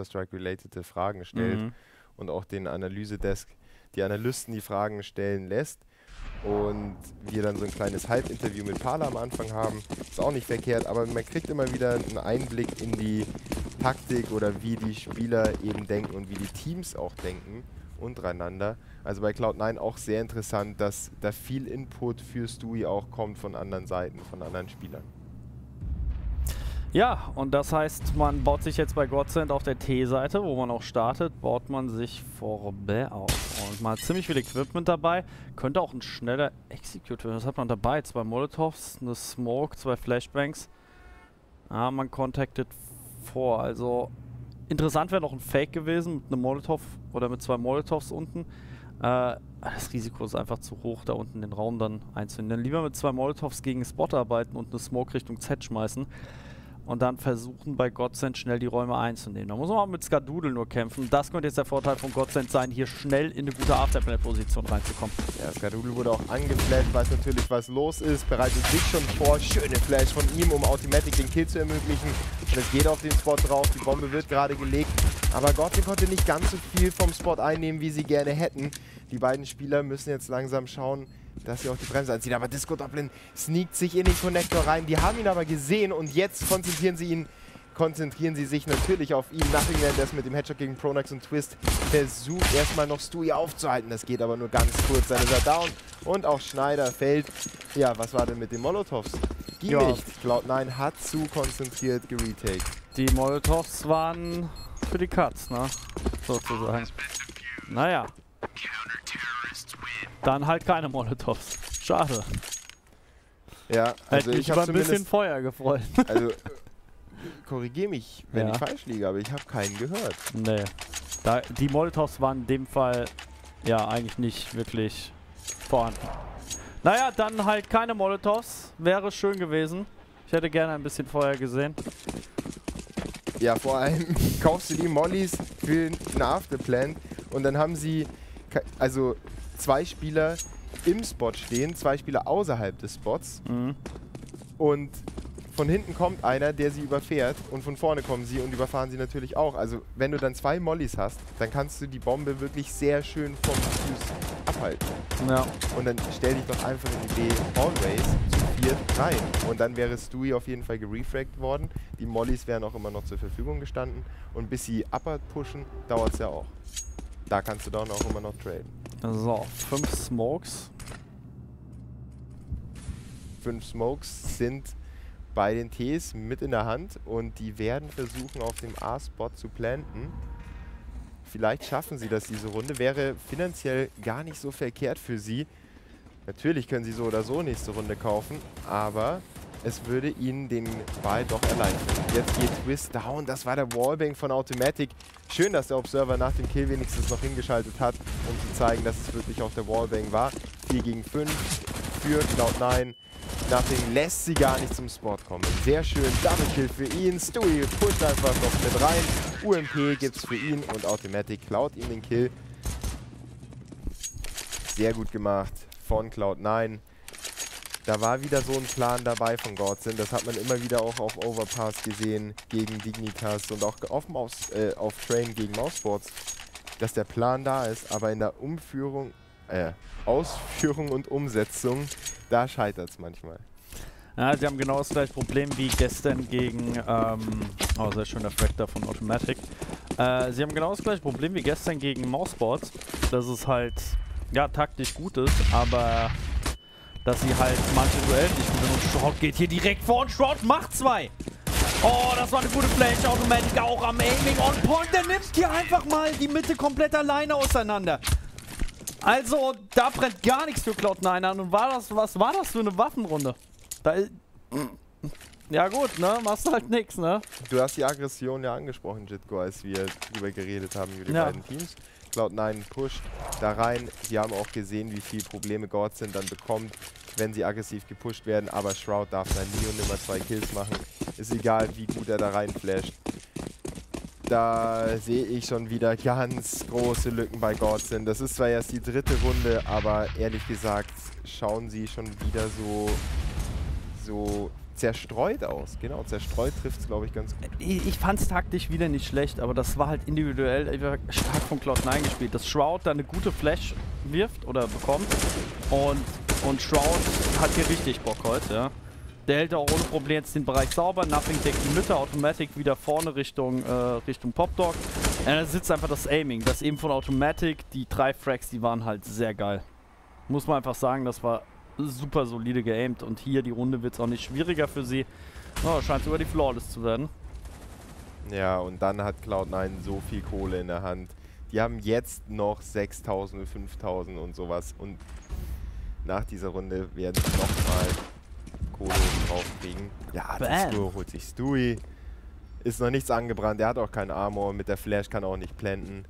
Counter-Strike-relatede Fragen stellt Mhm. und auch den Analyse-Desk, die Analysten die Fragen stellen lässt. Und wir dann so ein kleines Halbinterview mit Pala am Anfang haben. Ist auch nicht verkehrt, aber man kriegt immer wieder einen Einblick in die Taktik oder wie die Spieler eben denken und wie die Teams auch denken untereinander. Also bei Cloud9 auch sehr interessant, dass da viel Input für Stewie auch kommt von anderen Seiten, von anderen Spielern. Ja, und das heißt, man baut sich jetzt bei Godsend auf der T-Seite, wo man auch startet, baut man sich vorbei auf. Und man hat ziemlich viel Equipment dabei. Könnte auch ein schneller Execute werden. Was hat man dabei? Zwei Molotovs, eine Smoke, zwei Flashbangs. Ah, man contacted vor. Also interessant wäre noch ein Fake gewesen mit einem Molotov oder mit zwei Molotovs unten. Äh, das Risiko ist einfach zu hoch, da unten den Raum dann einzunehmen. Dann lieber mit zwei Molotovs gegen Spot arbeiten und eine Smoke Richtung Z schmeißen und dann versuchen bei Godsend schnell die Räume einzunehmen. Da muss man auch mit Skadoodle nur kämpfen. Das könnte jetzt der Vorteil von Godsend sein, hier schnell in eine gute Afterplay-Position reinzukommen. Ja, Skadoodle wurde auch angeflasht, weiß natürlich, was los ist, bereitet sich schon vor. Schöne Flash von ihm, um Automatic den Kill zu ermöglichen. Und es geht auf den Spot drauf, die Bombe wird gerade gelegt. Aber Godsend konnte nicht ganz so viel vom Spot einnehmen, wie sie gerne hätten. Die beiden Spieler müssen jetzt langsam schauen, dass sie auch die Bremse anziehen. Aber Disco Dublin sneakt sich in den Connector rein. Die haben ihn aber gesehen und jetzt konzentrieren sie ihn konzentrieren sie sich natürlich auf ihn. Nothing das mit dem Headshot gegen Pronax und Twist versucht erstmal noch Stewie aufzuhalten. Das geht aber nur ganz kurz. Dann ist er down und auch Schneider fällt. Ja, was war denn mit den Molotovs? Ging Ja. nicht. Cloud9 hat zu konzentriert geretaked. Die Molotovs waren für die Cuts, ne? Sozusagen. Naja. Dann halt keine Molotovs. Schade. Ja, also Hätte mich ich habe ein bisschen. Feuer gefreut. Also, äh, korrigier mich, wenn Ja. ich falsch liege, aber ich habe keinen gehört. nee. Da, die Molotovs waren in dem Fall ja eigentlich nicht wirklich vorhanden. Naja, dann halt keine Molotovs. Wäre schön gewesen. Ich hätte gerne ein bisschen Feuer gesehen. Ja, vor allem kaufst du die Mollys für einen Afterplan und dann haben sie also zwei Spieler im Spot stehen, zwei Spieler außerhalb des Spots Mhm. und von hinten kommt einer, der sie überfährt und von vorne kommen sie und überfahren sie natürlich auch. Also wenn du dann zwei Mollys hast, dann kannst du die Bombe wirklich sehr schön vom Fuß abhalten. Ja. Und dann stell dich doch einfach in die B Always zu viert rein. Und dann wäre Stewie auf jeden Fall gerefragt worden. Die Mollys wären auch immer noch zur Verfügung gestanden. Und bis sie Upper pushen, dauert es ja auch. Da kannst du dann auch immer noch traden. So, fünf Smokes. Fünf Smokes sind bei den Ts mit in der Hand und die werden versuchen, auf dem A-Spot zu planten. Vielleicht schaffen sie das diese Runde. Wäre finanziell gar nicht so verkehrt für sie. Natürlich können sie so oder so nächste Runde kaufen, aber es würde ihnen den Ball doch erleichtern. Jetzt geht Twist down. Das war der Wallbang von Automatic. Schön, dass der Observer nach dem Kill wenigstens noch hingeschaltet hat, um zu zeigen, dass es wirklich auch der Wallbang war. 4 gegen 5 für Cloud9. Nothing lässt sie gar nicht zum Spot kommen. Sehr schön, Double Kill für ihn. Stewie pusht einfach noch mit rein. UMP gibt's für ihn und Automatic klaut ihm den Kill. Sehr gut gemacht von Cloud9. Da war wieder so ein Plan dabei von Godsend. Das hat man immer wieder auch auf Overpass gesehen gegen Dignitas und auch auf, Maus, äh, auf Train gegen Mousesports, dass der Plan da ist, aber in der Umführung, äh, Ausführung und Umsetzung, da scheitert es manchmal. Ja, sie haben genau das gleiche Problem wie gestern gegen, ähm, oh, sehr schöner Fractor von Automatic. Äh, sie haben genau das gleiche Problem wie gestern gegen Mouseboards, dass es halt, ja, taktisch gut ist, aber dass sie halt manche Duellen nicht gewinnen und Shroud geht hier direkt vor und Shroud macht zwei. Oh, das war eine gute Flash. Automatic auch am Aiming on point. Der nimmt hier einfach mal die Mitte komplett alleine auseinander. Also, da brennt gar nichts für Cloud9 an. Und war das, was war das für eine Waffenrunde? Da i- ja gut, ne? Machst halt nix, ne? Du hast die Aggression ja angesprochen, Jitko, als wir drüber geredet haben über die Ja. beiden Teams. Cloud9 pusht da rein. Sie haben auch gesehen, wie viele Probleme Godsend dann bekommt, wenn sie aggressiv gepusht werden. Aber Shroud darf da nie und nimmer zwei Kills machen. Ist egal, wie gut er da reinflasht. Da sehe ich schon wieder ganz große Lücken bei Godsend. Das ist zwar erst die dritte Runde, aber ehrlich gesagt schauen sie schon wieder so, so zerstreut aus. Genau, zerstreut trifft es, glaube ich, ganz gut. Ich, ich fand es taktisch wieder nicht schlecht, aber das war halt individuell stark von Cloud9 gespielt. Dass Shroud da eine gute Flash wirft oder bekommt und, und Shroud hat hier richtig Bock heute, ja. Der hält auch ohne Probleme jetzt den Bereich sauber. Nothing deckt die Mitte, Automatic wieder vorne Richtung, äh, Richtung Popdog. Und da sitzt einfach das Aiming. Das eben von Automatic, die drei Frags, die waren halt sehr geil. Muss man einfach sagen, das war super solide geaimt. Und hier die Runde wird es auch nicht schwieriger für sie. Oh, scheint sogar die Flawless zu werden. Ja, und dann hat Cloud9 so viel Kohle in der Hand. Die haben jetzt noch 6000, 5000 und sowas. Und nach dieser Runde werden sie nochmal Kohle draufkriegen. Ja, Disco holt sich Stewie. Ist noch nichts angebrannt. Der hat auch keinen Armor. Mit der Flash kann er auch nicht blenden.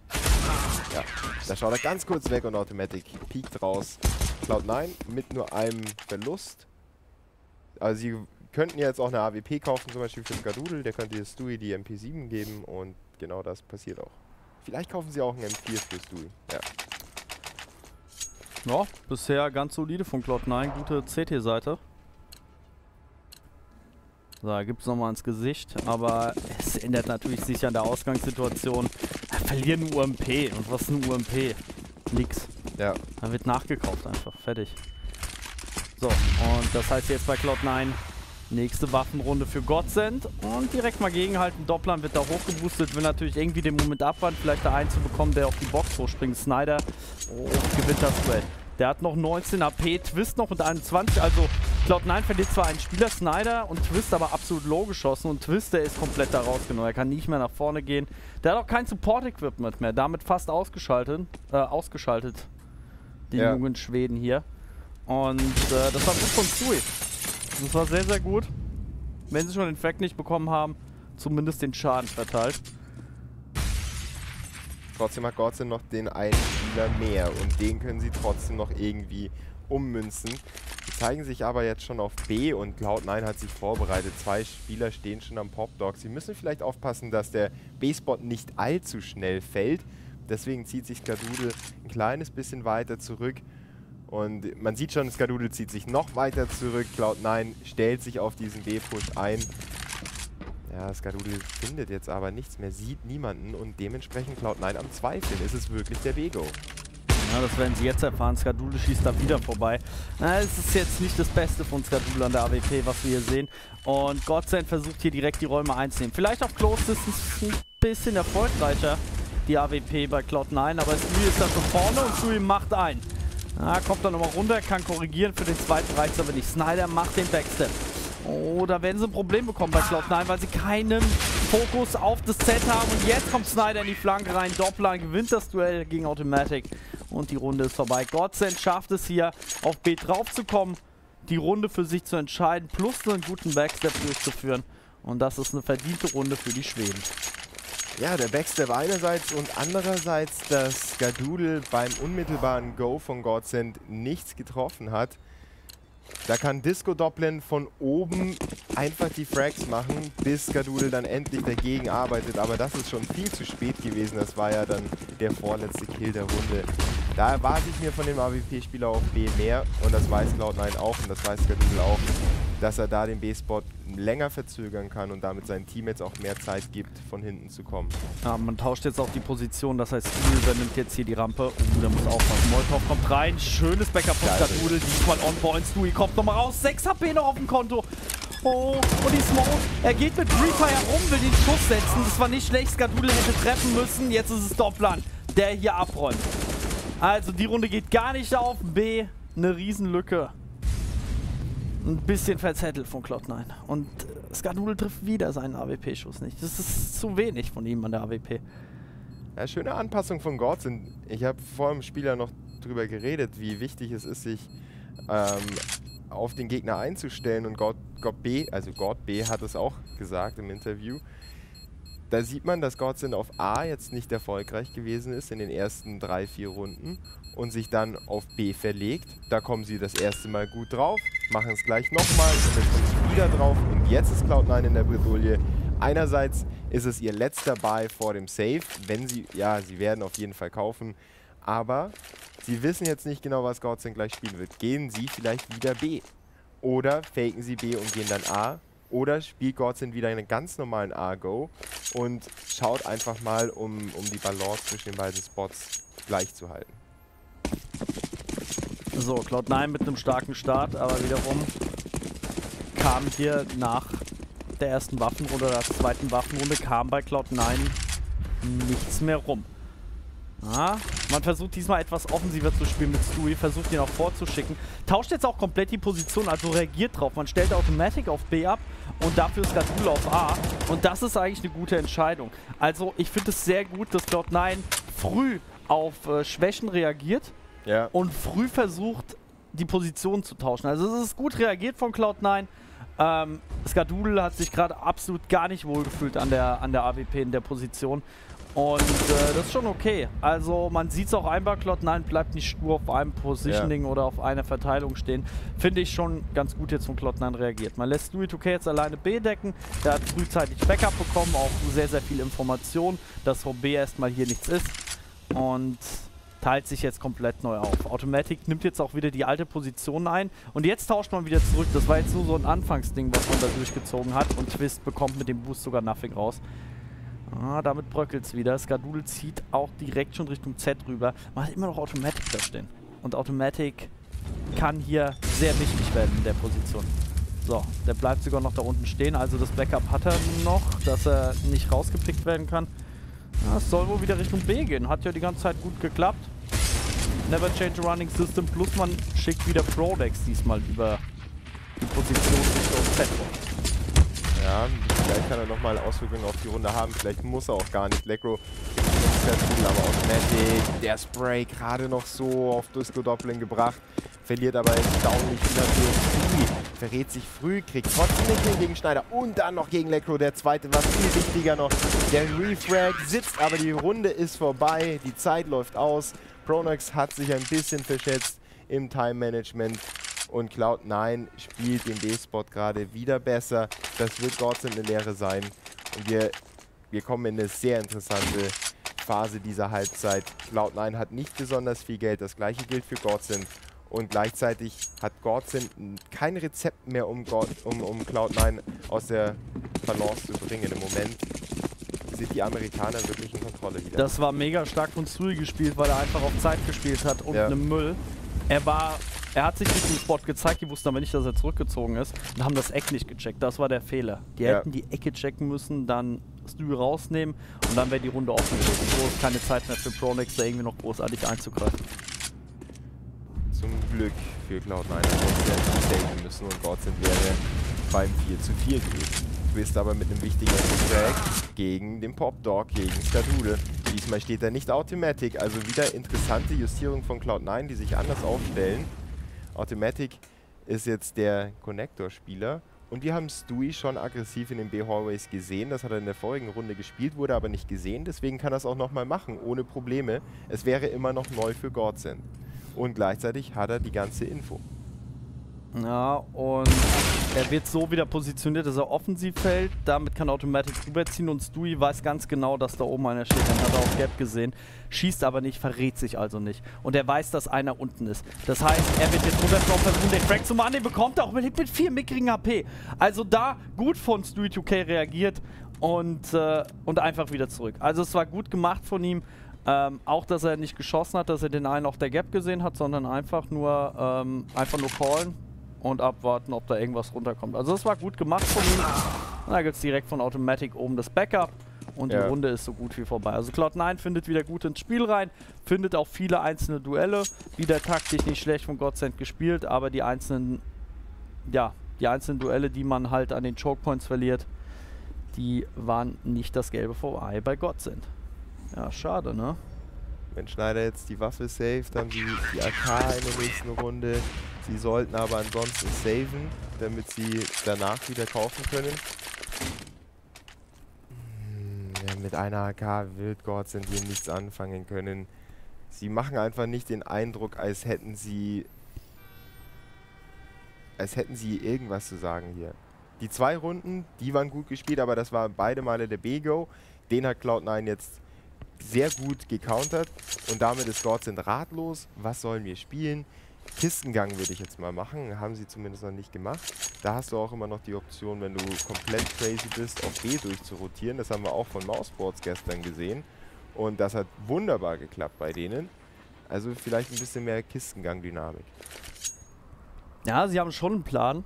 Ja, da schaut er ganz kurz weg und Automatic piekt raus. Cloud9 mit nur einem Verlust. Also sie könnten jetzt auch eine AWP kaufen, zum Beispiel für den Gadoodle. Der könnte Stewie die MP7 geben und genau das passiert auch. Vielleicht kaufen sie auch einen M4 für Stewie. Ja. Ja, bisher ganz solide von Cloud9. Gute CT-Seite. So, da gibt es nochmal ins Gesicht. Aber es ändert natürlich sich an der Ausgangssituation. Verlieren UMP. Und was ist ein UMP? Nix. Ja. Da wird nachgekauft einfach. Fertig. So, und das heißt jetzt bei Cloud9 nächste Waffenrunde für Godsend. Und direkt mal gegenhalten. Doppler wird da hochgeboostet. Will natürlich irgendwie den Moment abwarten. Vielleicht da einen zu bekommen, der auf die Box hochspringt. Snyder oh, gewinnt das Duell. Der hat noch 19 AP, Twist noch mit 21. Also Cloud9 verliert zwar einen Spieler, Snyder, und Twist aber absolut low geschossen. Und Twist, der ist komplett da rausgenommen. Er kann nicht mehr nach vorne gehen. Der hat auch kein Support-Equipment mehr. Damit fast ausgeschaltet. Äh, ausgeschaltet. Die ja. jungen Schweden hier. Und äh, das war gut von Sui. Das war sehr, sehr gut. Wenn sie schon den Fact nicht bekommen haben, zumindest den Schaden verteilt. Trotzdem hat Godsend noch den einen Spieler mehr und den können sie trotzdem noch irgendwie ummünzen. Sie zeigen sich aber jetzt schon auf B und Cloud9 hat sich vorbereitet. Zwei Spieler stehen schon am Popdog. Sie müssen vielleicht aufpassen, dass der B-Spot nicht allzu schnell fällt. Deswegen zieht sich Skadoodle ein kleines bisschen weiter zurück. Und man sieht schon, Skadoodle zieht sich noch weiter zurück. Cloud9 stellt sich auf diesen B-Push ein. Ja, Skadoodle findet jetzt aber nichts mehr, sieht niemanden und dementsprechend Cloud9 am Zweifeln. Ist es wirklich der Bego? Ja, das werden sie jetzt erfahren. Skadule schießt da wieder vorbei. Na, es ist jetzt nicht das Beste von Skadule an der AWP, was wir hier sehen. Und Godsend versucht hier direkt die Räume einzunehmen. Vielleicht auf Close Distance ein bisschen erfolgreicher, die AWP bei Cloud9. Aber Sui ist da schon vorne und Sui macht ein. Na, kommt dann nochmal runter, kann korrigieren. Für den zweiten reicht es aber nicht. Snyder macht den Backstep. Oh, da werden sie ein Problem bekommen bei Cloud9, weil sie keinen Fokus auf das Z haben. Und jetzt kommt Snyder in die Flanke rein. Doppler gewinnt das Duell gegen Automatic. Und die Runde ist vorbei. Godsend schafft es hier, auf B draufzukommen, die Runde für sich zu entscheiden, plus einen guten Backstep durchzuführen. Und das ist eine verdiente Runde für die Schweden. Ja, der Backstep einerseits und andererseits, dass Gadoodle beim unmittelbaren Go von Godsend nichts getroffen hat. Da kann Disco Doppeln von oben einfach die Frags machen, bis Skadoodle dann endlich dagegen arbeitet. Aber das ist schon viel zu spät gewesen. Das war ja dann der vorletzte Kill der Runde. Da erwarte ich mir von dem AWP-Spieler auf B mehr. Und das weiß Cloud9 auch und das weiß Skadoodle auch dass er da den B-Spot länger verzögern kann und damit seinem Team jetzt auch mehr Zeit gibt, von hinten zu kommen. Ja, man tauscht jetzt auch die Position, das heißt, Stuhl übernimmt jetzt hier die Rampe. Oh, der muss aufpassen. Molotov kommt rein, schönes Backup von Skadudel, diesmal on point. Stewie kommt nochmal raus, 6 HP noch auf dem Konto. Oh, und die Smoke, er geht mit Refire rum, will den Schuss setzen. Das war nicht schlecht, Skadudel hätte treffen müssen. Jetzt ist es Dopplan, der hier abräumt. Also, die Runde geht gar nicht auf. B, eine Riesenlücke ein bisschen verzettelt von Cloud9. Und äh, Skadudel trifft wieder seinen AWP-Schuss nicht. Das ist zu wenig von ihm an der AWP. Ja, schöne Anpassung von Godsend. Ich habe vor dem Spieler noch drüber geredet, wie wichtig es ist, sich ähm, auf den Gegner einzustellen. Und God, God B, also God B hat es auch gesagt im Interview. Da sieht man, dass Godsend auf A jetzt nicht erfolgreich gewesen ist in den ersten drei, vier Runden und sich dann auf B verlegt. Da kommen sie das erste Mal gut drauf, machen es gleich nochmal und jetzt kommen sie wieder drauf und jetzt ist Cloud9 in der Bredouille. Einerseits ist es ihr letzter Buy vor dem Save, wenn sie, ja, sie werden auf jeden Fall kaufen, aber sie wissen jetzt nicht genau, was Godsend gleich spielen wird. Gehen sie vielleicht wieder B? Oder faken sie B und gehen dann A. Oder spielt Godsend wieder einen ganz normalen A-Go und schaut einfach mal, um, um die Balance zwischen den beiden Spots gleich zu halten. So, Cloud9 mit einem starken Start, aber wiederum kam hier nach der ersten Waffenrunde oder der zweiten Waffenrunde kam bei Cloud9 nichts mehr rum. Ja, man versucht diesmal etwas offensiver zu spielen mit Stewie, versucht ihn auch vorzuschicken. Tauscht jetzt auch komplett die Position, also reagiert drauf. Man stellt Automatic auf B ab und dafür ist Gadul auf A. Und das ist eigentlich eine gute Entscheidung. Also ich finde es sehr gut, dass Cloud9 früh auf äh, Schwächen reagiert Ja. und früh versucht, die Position zu tauschen. Also es ist gut reagiert von Cloud9. Ähm, Skadul hat sich gerade absolut gar nicht wohlgefühlt an der, an der AWP in der Position. Und äh, das ist schon okay. Also man sieht es auch ein bei Cloud9, bleibt nicht stur auf einem Positioning oder auf einer Verteilung stehen. Finde ich schon ganz gut jetzt von Cloud9 reagiert. Man lässt Louis 2K jetzt alleine B decken. Der hat frühzeitig Backup bekommen, auch sehr, sehr viel Information, dass vor B erstmal hier nichts ist. Und teilt sich jetzt komplett neu auf. Automatic nimmt jetzt auch wieder die alte Position ein und jetzt tauscht man wieder zurück. Das war jetzt nur so ein Anfangsding, was man da durchgezogen hat und Twist bekommt mit dem Boost sogar Nothing raus. Ah, damit bröckelt es wieder. Skadul zieht auch direkt schon Richtung Z rüber. Man hat immer noch Automatic da stehen. Und Automatic kann hier sehr wichtig werden in der Position. So, der bleibt sogar noch da unten stehen. Also das Backup hat er noch, dass er nicht rausgepickt werden kann. Ja, es soll wohl wieder Richtung B gehen. Hat ja die ganze Zeit gut geklappt. Never change a running system. Plus man schickt wieder Prodex diesmal über die Position Z. Ja, vielleicht kann er nochmal Auswirkungen auf die Runde haben. Vielleicht muss er auch gar nicht. Leckro sehr viel, aber Automatic. Der Spray gerade noch so auf Disco Doppling gebracht. Verliert aber erstaunlich viel natürlich. Verrät sich früh, kriegt trotzdem den Kill gegen Schneider und dann noch gegen Leckro. Der zweite, was viel wichtiger noch. Der Refrag sitzt, aber die Runde ist vorbei. Die Zeit läuft aus. Pronox hat sich ein bisschen verschätzt im Time Management. Und Cloud9 spielt den B-Spot gerade wieder besser. Das wird Godsend eine Lehre sein. Und wir, wir kommen in eine sehr interessante Phase dieser Halbzeit. Cloud9 hat nicht besonders viel Geld. Das gleiche gilt für Godsend. Und gleichzeitig hat Godsend kein Rezept mehr, um, God, um, um Cloud9 aus der Balance zu bringen. Im Moment sind die Amerikaner wirklich in Kontrolle wieder. Das war mega stark von Sui gespielt, weil er einfach auf Zeit gespielt hat und Ja. einem Müll. Er war, er hat sich nicht im Spot gezeigt, die wussten aber nicht, dass er zurückgezogen ist und haben das Eck nicht gecheckt. Das war der Fehler. Die Ja. hätten die Ecke checken müssen, dann Stu rausnehmen und dann wäre die Runde offen gewesen. So ist keine Zeit mehr für Pronex, da irgendwie noch großartig einzugreifen. Zum Glück für Cloud9 hat Godsend saven müssen und Godsend wäre beim 4 zu 4 gewesen. Twist aber mit einem wichtigen Track gegen den Popdog, gegen Skadule. Diesmal steht er nicht Automatic, also wieder interessante Justierung von Cloud9, die sich anders aufstellen. Automatic ist jetzt der Connector-Spieler und wir haben Stewie schon aggressiv in den B-Hallways gesehen. Das hat er in der vorigen Runde gespielt, wurde aber nicht gesehen, deswegen kann er es auch nochmal machen, ohne Probleme. Es wäre immer noch neu für Godsend. Und gleichzeitig hat er die ganze Info. Ja, und er wird so wieder positioniert, dass er offensiv fällt. Damit kann Automatic rüberziehen und Stewie weiß ganz genau, dass da oben einer steht. Dann hat er auch Gap gesehen, schießt aber nicht, verrät sich also nicht. Und er weiß, dass einer unten ist. Das heißt, er wird jetzt runterflogen, versuchen, den Crack zu machen. Den bekommt er auch mit, mit 4 mickrigen HP. Also da gut von Stewie 2K reagiert und, äh, und einfach wieder zurück. Also es war gut gemacht von ihm. Ähm, auch, dass er nicht geschossen hat, dass er den einen auf der Gap gesehen hat, sondern einfach nur, ähm, einfach nur callen und abwarten, ob da irgendwas runterkommt. Also das war gut gemacht von ihm. Und da gibt es direkt von Automatic oben das Backup und Ja. die Runde ist so gut wie vorbei. Also Cloud9 findet wieder gut ins Spiel rein, findet auch viele einzelne Duelle. Wieder taktisch nicht schlecht von Godsend gespielt, aber die einzelnen, ja, die einzelnen Duelle, die man halt an den Chokepoints verliert, die waren nicht das gelbe vorbei bei Godsend. Ja, schade, ne? Wenn Schneider jetzt die Waffe saved, dann die, die AK in der nächsten Runde. Sie sollten aber ansonsten saven, damit sie danach wieder kaufen können. Hm, Ja, mit einer AK wird Godsend hier nichts anfangen können. Sie machen einfach nicht den Eindruck, als hätten sie als hätten sie irgendwas zu sagen hier. Die zwei Runden, die waren gut gespielt, aber das war beide Male der B-Go. Den hat Cloud9 jetzt sehr gut gecountert und damit ist Godsend ratlos. Was sollen wir spielen? Kistengang würde ich jetzt mal machen. Haben sie zumindest noch nicht gemacht. Da hast du auch immer noch die Option, wenn du komplett crazy bist, auf B durchzurotieren. Das haben wir auch von Mouseboards gestern gesehen. Und das hat wunderbar geklappt bei denen. Also vielleicht ein bisschen mehr Kistengang-Dynamik. Ja, sie haben schon einen Plan.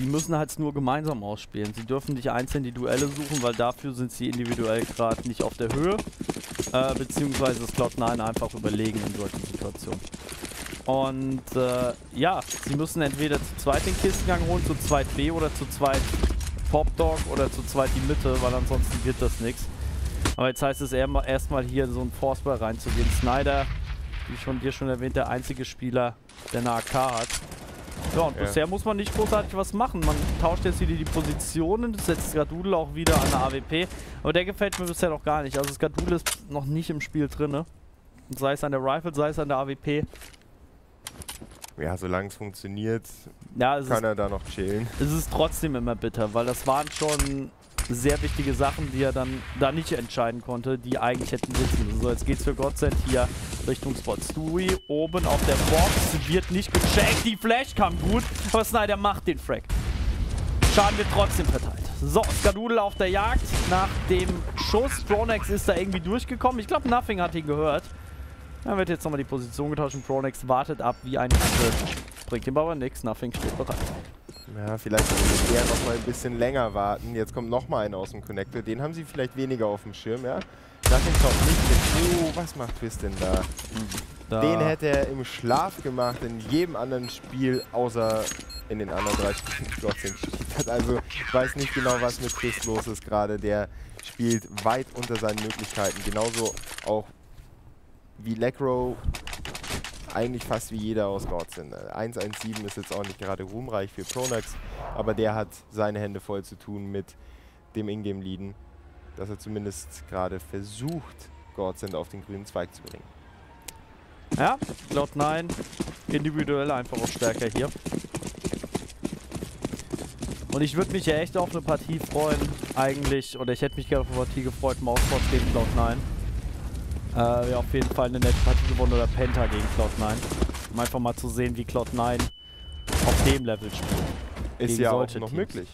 Die müssen halt nur gemeinsam ausspielen. Sie dürfen nicht einzeln die Duelle suchen, weil dafür sind sie individuell gerade nicht auf der Höhe. Äh, beziehungsweise ist Cloud9 einfach überlegen in solchen Situationen. Und äh, ja, sie müssen entweder zu zweit den Kistengang holen, zu zweit B oder zu zweit Popdog oder zu zweit die Mitte, weil ansonsten wird das nichts. Aber jetzt heißt es erstmal hier in so einen Forceball reinzugehen. Snyder, wie schon dir schon erwähnt, der einzige Spieler, der eine AK hat. Ja, und ja. bisher muss man nicht großartig was machen. Man tauscht jetzt wieder die Positionen, setzt Skadudel auch wieder an der AWP. Aber der gefällt mir bisher noch gar nicht. Also Skadudel ist noch nicht im Spiel drin. Sei es an der Rifle, sei es an der AWP. Ja, solange es funktioniert, ja, es kann er da noch chillen. Es ist trotzdem immer bitter, weil das waren schon sehr wichtige Sachen, die er dann da nicht entscheiden konnte, die eigentlich hätten sitzen müssen. So, jetzt geht's für Godsend hier Richtung Spot. Stewie oben auf der Box, wird nicht gecheckt, die Flash kam gut, aber Snyder macht den Frag. Schaden wird trotzdem verteilt. So, Skadudel auf der Jagd nach dem Schuss. Pronex ist da irgendwie durchgekommen. Ich glaube, Nothing hat ihn gehört. Dann wird jetzt nochmal die Position getauscht und Pronex wartet ab wie ein Affe. Bringt ihm aber nichts. Nothing steht bereit. Ja, vielleicht muss er noch mal ein bisschen länger warten. Jetzt kommt noch mal einer aus dem Connector. Den haben sie vielleicht weniger auf dem Schirm, ja. Nothing kommt nicht mit. Oh, was macht Twist denn da? da? Den hätte er im Schlaf gemacht, in jedem anderen Spiel, außer in den anderen drei Spielen, die Trotzdem gespielt hat. Also ich weiß nicht genau, was mit Twist los ist gerade. Der spielt weit unter seinen Möglichkeiten. Genauso auch wie Lekro eigentlich fast wie jeder aus Godsend. 117 ist jetzt auch nicht gerade ruhmreich für Pronax, aber der hat seine Hände voll zu tun mit dem Ingame-Leaden, dass er zumindest gerade versucht, Godsend auf den grünen Zweig zu bringen. Ja, Cloud9 individuell einfach auch stärker hier. Und ich würde mich ja echt auf eine Partie freuen, eigentlich, oder ich hätte mich gerne auf eine Partie gefreut, Mousebots gegen Cloud9. Äh, ja, auf jeden Fall eine nette Partie gewonnen oder Penta gegen Cloud9. Um einfach mal zu sehen, wie Cloud9 auf dem Level spielt. Ist ja auch noch Teams. möglich.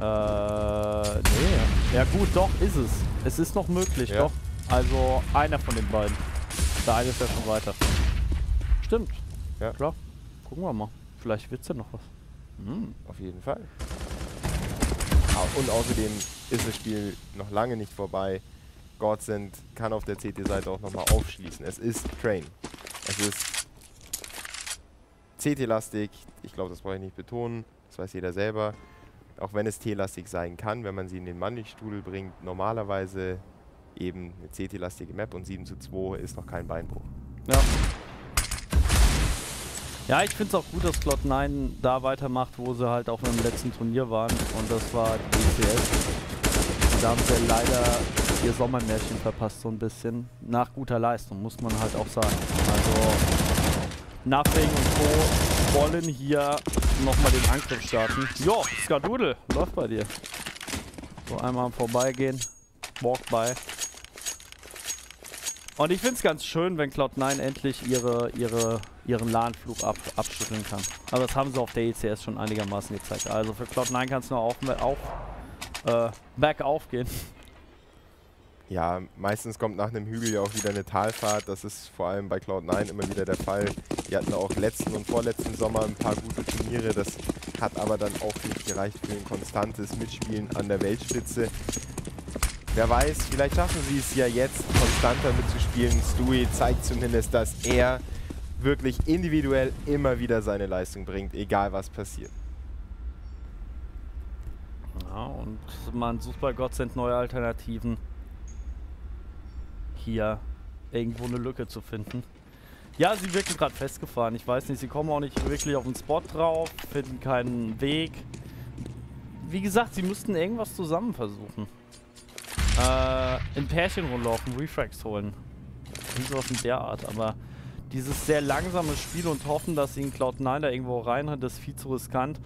Äh, nee. Ja gut, doch, ist es. Es ist noch möglich, ja. doch. Also einer von den beiden. Der eine ist ja schon weiter. Stimmt. Ja. Klar. Gucken wir mal. Vielleicht wird's ja noch was. Mhm. Auf jeden Fall. Und außerdem ist das Spiel noch lange nicht vorbei. Godsend kann auf der CT-Seite auch nochmal aufschließen. Es ist Train. Es ist CT-lastig. Ich glaube, das brauche ich nicht betonen. Das weiß jeder selber. Auch wenn es T-lastig sein kann, wenn man sie in den Money-Studel bringt, normalerweise eben eine CT-lastige Map und 7 zu 2 ist noch kein Beinbruch. Ja. Ja, ich finde es auch gut, dass Cloud9 da weitermacht, wo sie halt auch im letzten Turnier waren. Und das war die ECS. Da haben sie leider ihr Sommermärchen verpasst so ein bisschen. Nach guter Leistung, muss man halt auch sagen. Also Nothing und Co. wollen hier nochmal den Angriff starten. Jo, Skadudel, läuft bei dir. So einmal vorbeigehen. Walk by. Und ich finde es ganz schön, wenn Cloud9 endlich ihre, ihre, ihren LAN-Flug ab, abschütteln kann. Aber das haben sie auf der ECS schon einigermaßen gezeigt. Also für Cloud9 kann es nur auch, auch äh, bergauf gehen. Ja, meistens kommt nach einem Hügel ja auch wieder eine Talfahrt. Das ist vor allem bei Cloud9 immer wieder der Fall. Die hatten auch letzten und vorletzten Sommer ein paar gute Turniere. Das hat aber dann auch nicht gereicht für ein konstantes Mitspielen an der Weltspitze. Wer weiß, vielleicht schaffen sie es ja jetzt, konstanter mitzuspielen. Stewie zeigt zumindest, dass er wirklich individuell immer wieder seine Leistung bringt, egal was passiert. Ja, und man sucht bei Godsend neue Alternativen hier irgendwo eine Lücke zu finden. Ja, sie wirken gerade festgefahren. Ich weiß nicht, sie kommen auch nicht wirklich auf den Spot drauf, finden keinen Weg. Wie gesagt, sie müssten irgendwas zusammen versuchen. Äh, in Pärchen rumlaufen, Refrax holen. Nicht sowas in der Art, aber dieses sehr langsame Spiel und hoffen, dass ihnen Cloud9 da irgendwo rein hat, ist viel zu riskant,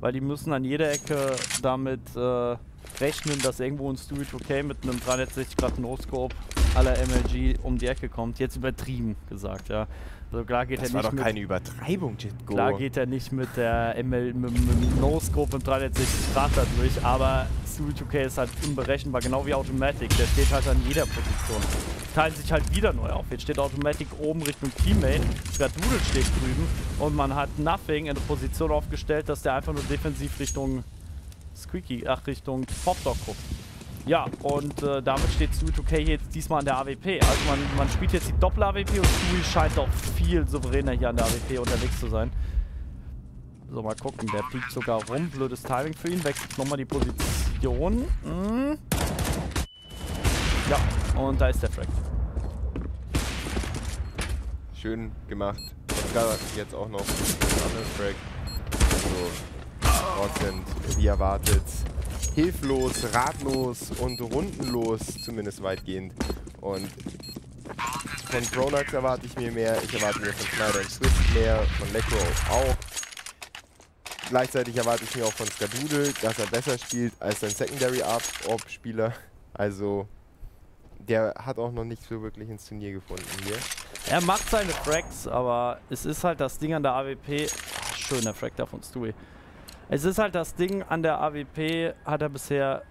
weil die müssen an jeder Ecke damit äh, rechnen, dass irgendwo ein Stewie 2K mit einem 360 Grad No-Scope aller MLG um die Ecke kommt. Jetzt übertrieben gesagt, ja. Also klar geht das er war nicht doch mit, keine Übertreibung, Jitgo. Klar geht er nicht mit der ML, mit, mit dem No-Scope und 360 Grad da durch, aber Stewie 2K ist halt unberechenbar, genau wie Automatic. Der steht halt an jeder Position. Teilen sich halt wieder neu auf. Jetzt steht Automatic oben Richtung Teammate, Skadoodle steht drüben und man hat Nothing in eine Position aufgestellt, dass der einfach nur defensiv Richtung Squeaky, ach Richtung Popdog guckt. Ja, und äh, damit steht Stewie 2K jetzt diesmal an der AWP. Also man, man spielt jetzt die Doppel-AWP und Stewie scheint doch viel souveräner hier an der AWP unterwegs zu sein. So, mal gucken. Der fliegt sogar rum. Blödes Timing für ihn. Wechselt nochmal die Position. Hm. Ja, und da ist der Frag. Schön gemacht. Jetzt auch noch ein Track. Also, Godsend, wie erwartet, hilflos, ratlos und rundenlos, zumindest weitgehend. Und von Pronax erwarte ich mir mehr, ich erwarte mir von Schneider und Swift mehr, von Necro auch. Gleichzeitig erwarte ich mir auch von Skadoodle, dass er besser spielt als sein Secondary Op-Spieler. Also, der hat auch noch nicht so wirklich ins Turnier gefunden hier. Er macht seine Frags, aber es ist halt das Ding an der AWP. Schöner Frag da von Stewie. Es ist halt das Ding an der AWP, hat er bisher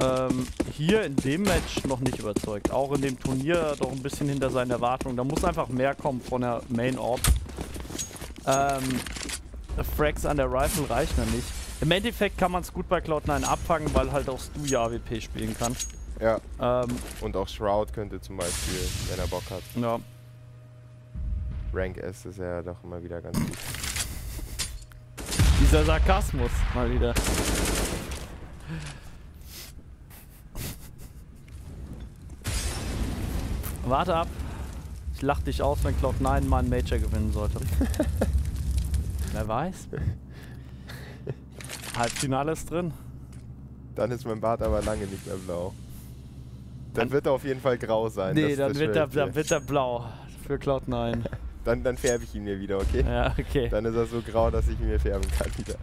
ähm, hier in dem Match noch nicht überzeugt. Auch in dem Turnier doch ein bisschen hinter seinen Erwartungen. Da muss einfach mehr kommen von der Main Orb. Ähm, Frags an der Rifle reichen ja nicht. Im Endeffekt kann man es gut bei Cloud9 abfangen, weil halt auch Stu AWP spielen kann. Ja. Ähm, Und auch Shroud könnte zum Beispiel, wenn er Bock hat. ja. Rank S ist ja doch immer wieder ganz gut. Dieser Sarkasmus mal wieder. Warte ab. Ich lach dich aus, wenn Cloud9 mal einen Major gewinnen sollte. Wer weiß. Halbfinale ist drin. Dann ist mein Bart aber lange nicht mehr blau. Dann Dann- wird er auf jeden Fall grau sein. Nee, dann, wird er, dann wird er blau. Für Cloud9. Dann, dann färbe ich ihn mir wieder, okay? Ja, okay. Dann ist er so grau, dass ich ihn mir färben kann wieder.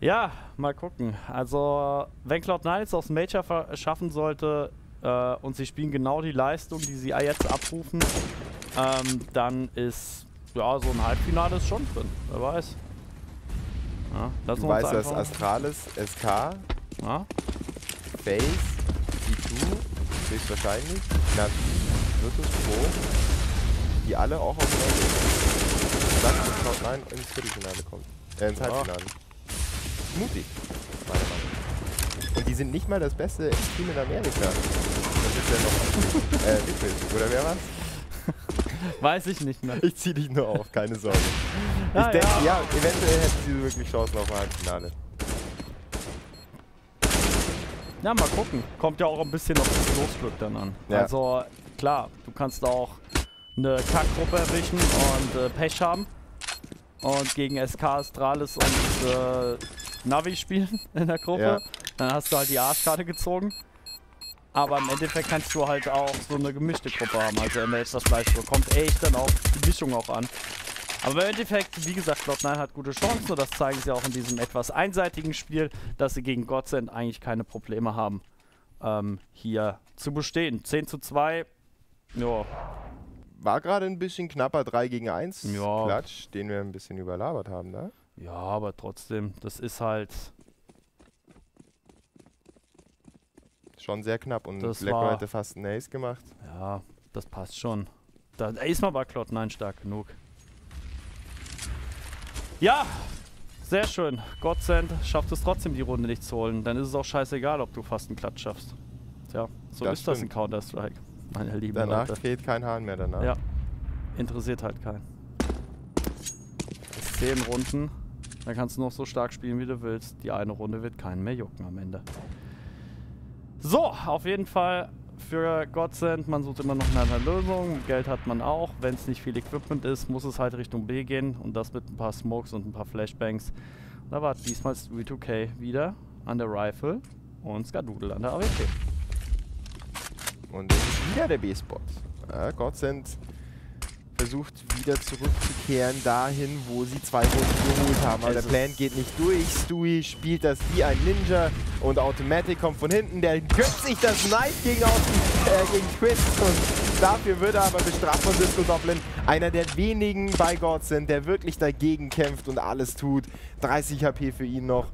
Ja, mal gucken. Also, wenn Cloud9 jetzt aufs Major schaffen sollte äh, und sie spielen genau die Leistung, die sie jetzt abrufen, ähm, dann ist ja so ein Halbfinale ist schon drin. Wer weiß. Ja, lassen Du weißt, dass Astralis, SK, ja, Face, D2, höchstwahrscheinlich, Navi, Virtus Pro, die alle auch auf dass Cloud9 ins Viertelfinale kommt. Äh, ins Ja. Halbfinale. Mutig, meiner Meinung. Und die sind nicht mal das beste Team in Amerika. Das ist ja noch äh, Liquid, oder wer war's? weiß ich nicht mehr. Ich zieh dich nur auf, keine Sorge. Ja, ich denke, ja. ja. eventuell hätten sie wirklich Chancen auf ein Halbfinale. Ja, mal gucken. Kommt ja auch ein bisschen auf das Losglück dann an. Ja. Also, klar, du kannst auch eine Kackgruppe erwischen und äh, Pech haben. Und gegen SK Astralis und äh, Navi spielen in der Gruppe. Ja. Dann hast du halt die Arschkarte gezogen. Aber im Endeffekt kannst du halt auch so eine gemischte Gruppe haben. Also jetzt das Fleisch kommt, echt dann auch die Mischung auch an. Aber im Endeffekt, wie gesagt, Cloud9 hat gute Chancen und das zeigen sie auch in diesem etwas einseitigen Spiel, dass sie gegen Godsend eigentlich keine Probleme haben, ähm, hier zu bestehen. 10 zu 2, ja, War gerade ein bisschen knapper 3 gegen 1 Ja. Klatsch, den wir ein bisschen überlabert haben, ne? ja, aber trotzdem, das ist halt, Schon sehr knapp und Das Blacko war- hätte fast einen Ace gemacht. ja, das passt schon. Da ist man bei Cloud9 stark genug. Ja, sehr schön. Godsend schafft es trotzdem, die Runde nicht zu holen. Dann ist es auch scheißegal, ob du fast einen Klatsch schaffst. Tja, so Das ist das in stimmt. Counter-Strike, meine lieben Danach Leute. fehlt kein Hahn mehr danach. Ja, interessiert halt keinen. Zehn Runden, dann kannst du noch so stark spielen, wie du willst. Die eine Runde wird keinen mehr jucken am Ende. So, auf jeden Fall für Godsend, man sucht immer noch nach einer Lösung. Geld hat man auch. Wenn es nicht viel Equipment ist, muss es halt Richtung B gehen. Und das mit ein paar Smokes und ein paar Flashbangs. Da war diesmal Stewie2K wieder an der Rifle und Skadoodle an der AWP. Und es ist wieder der B-Spot. Ja, Godsend versucht wieder zurückzukehren dahin, wo sie zwei Runden geholt haben. Aber Es der Plan geht nicht durch. Stewie spielt das wie ein Ninja Und Automatic kommt von hinten, der gönnt sich das Knife gegen, äh, gegen Twist und dafür wird er aber bestraft von Disco Doppeln. Einer der wenigen bei God sind, der wirklich dagegen kämpft und alles tut. 30 HP für ihn noch.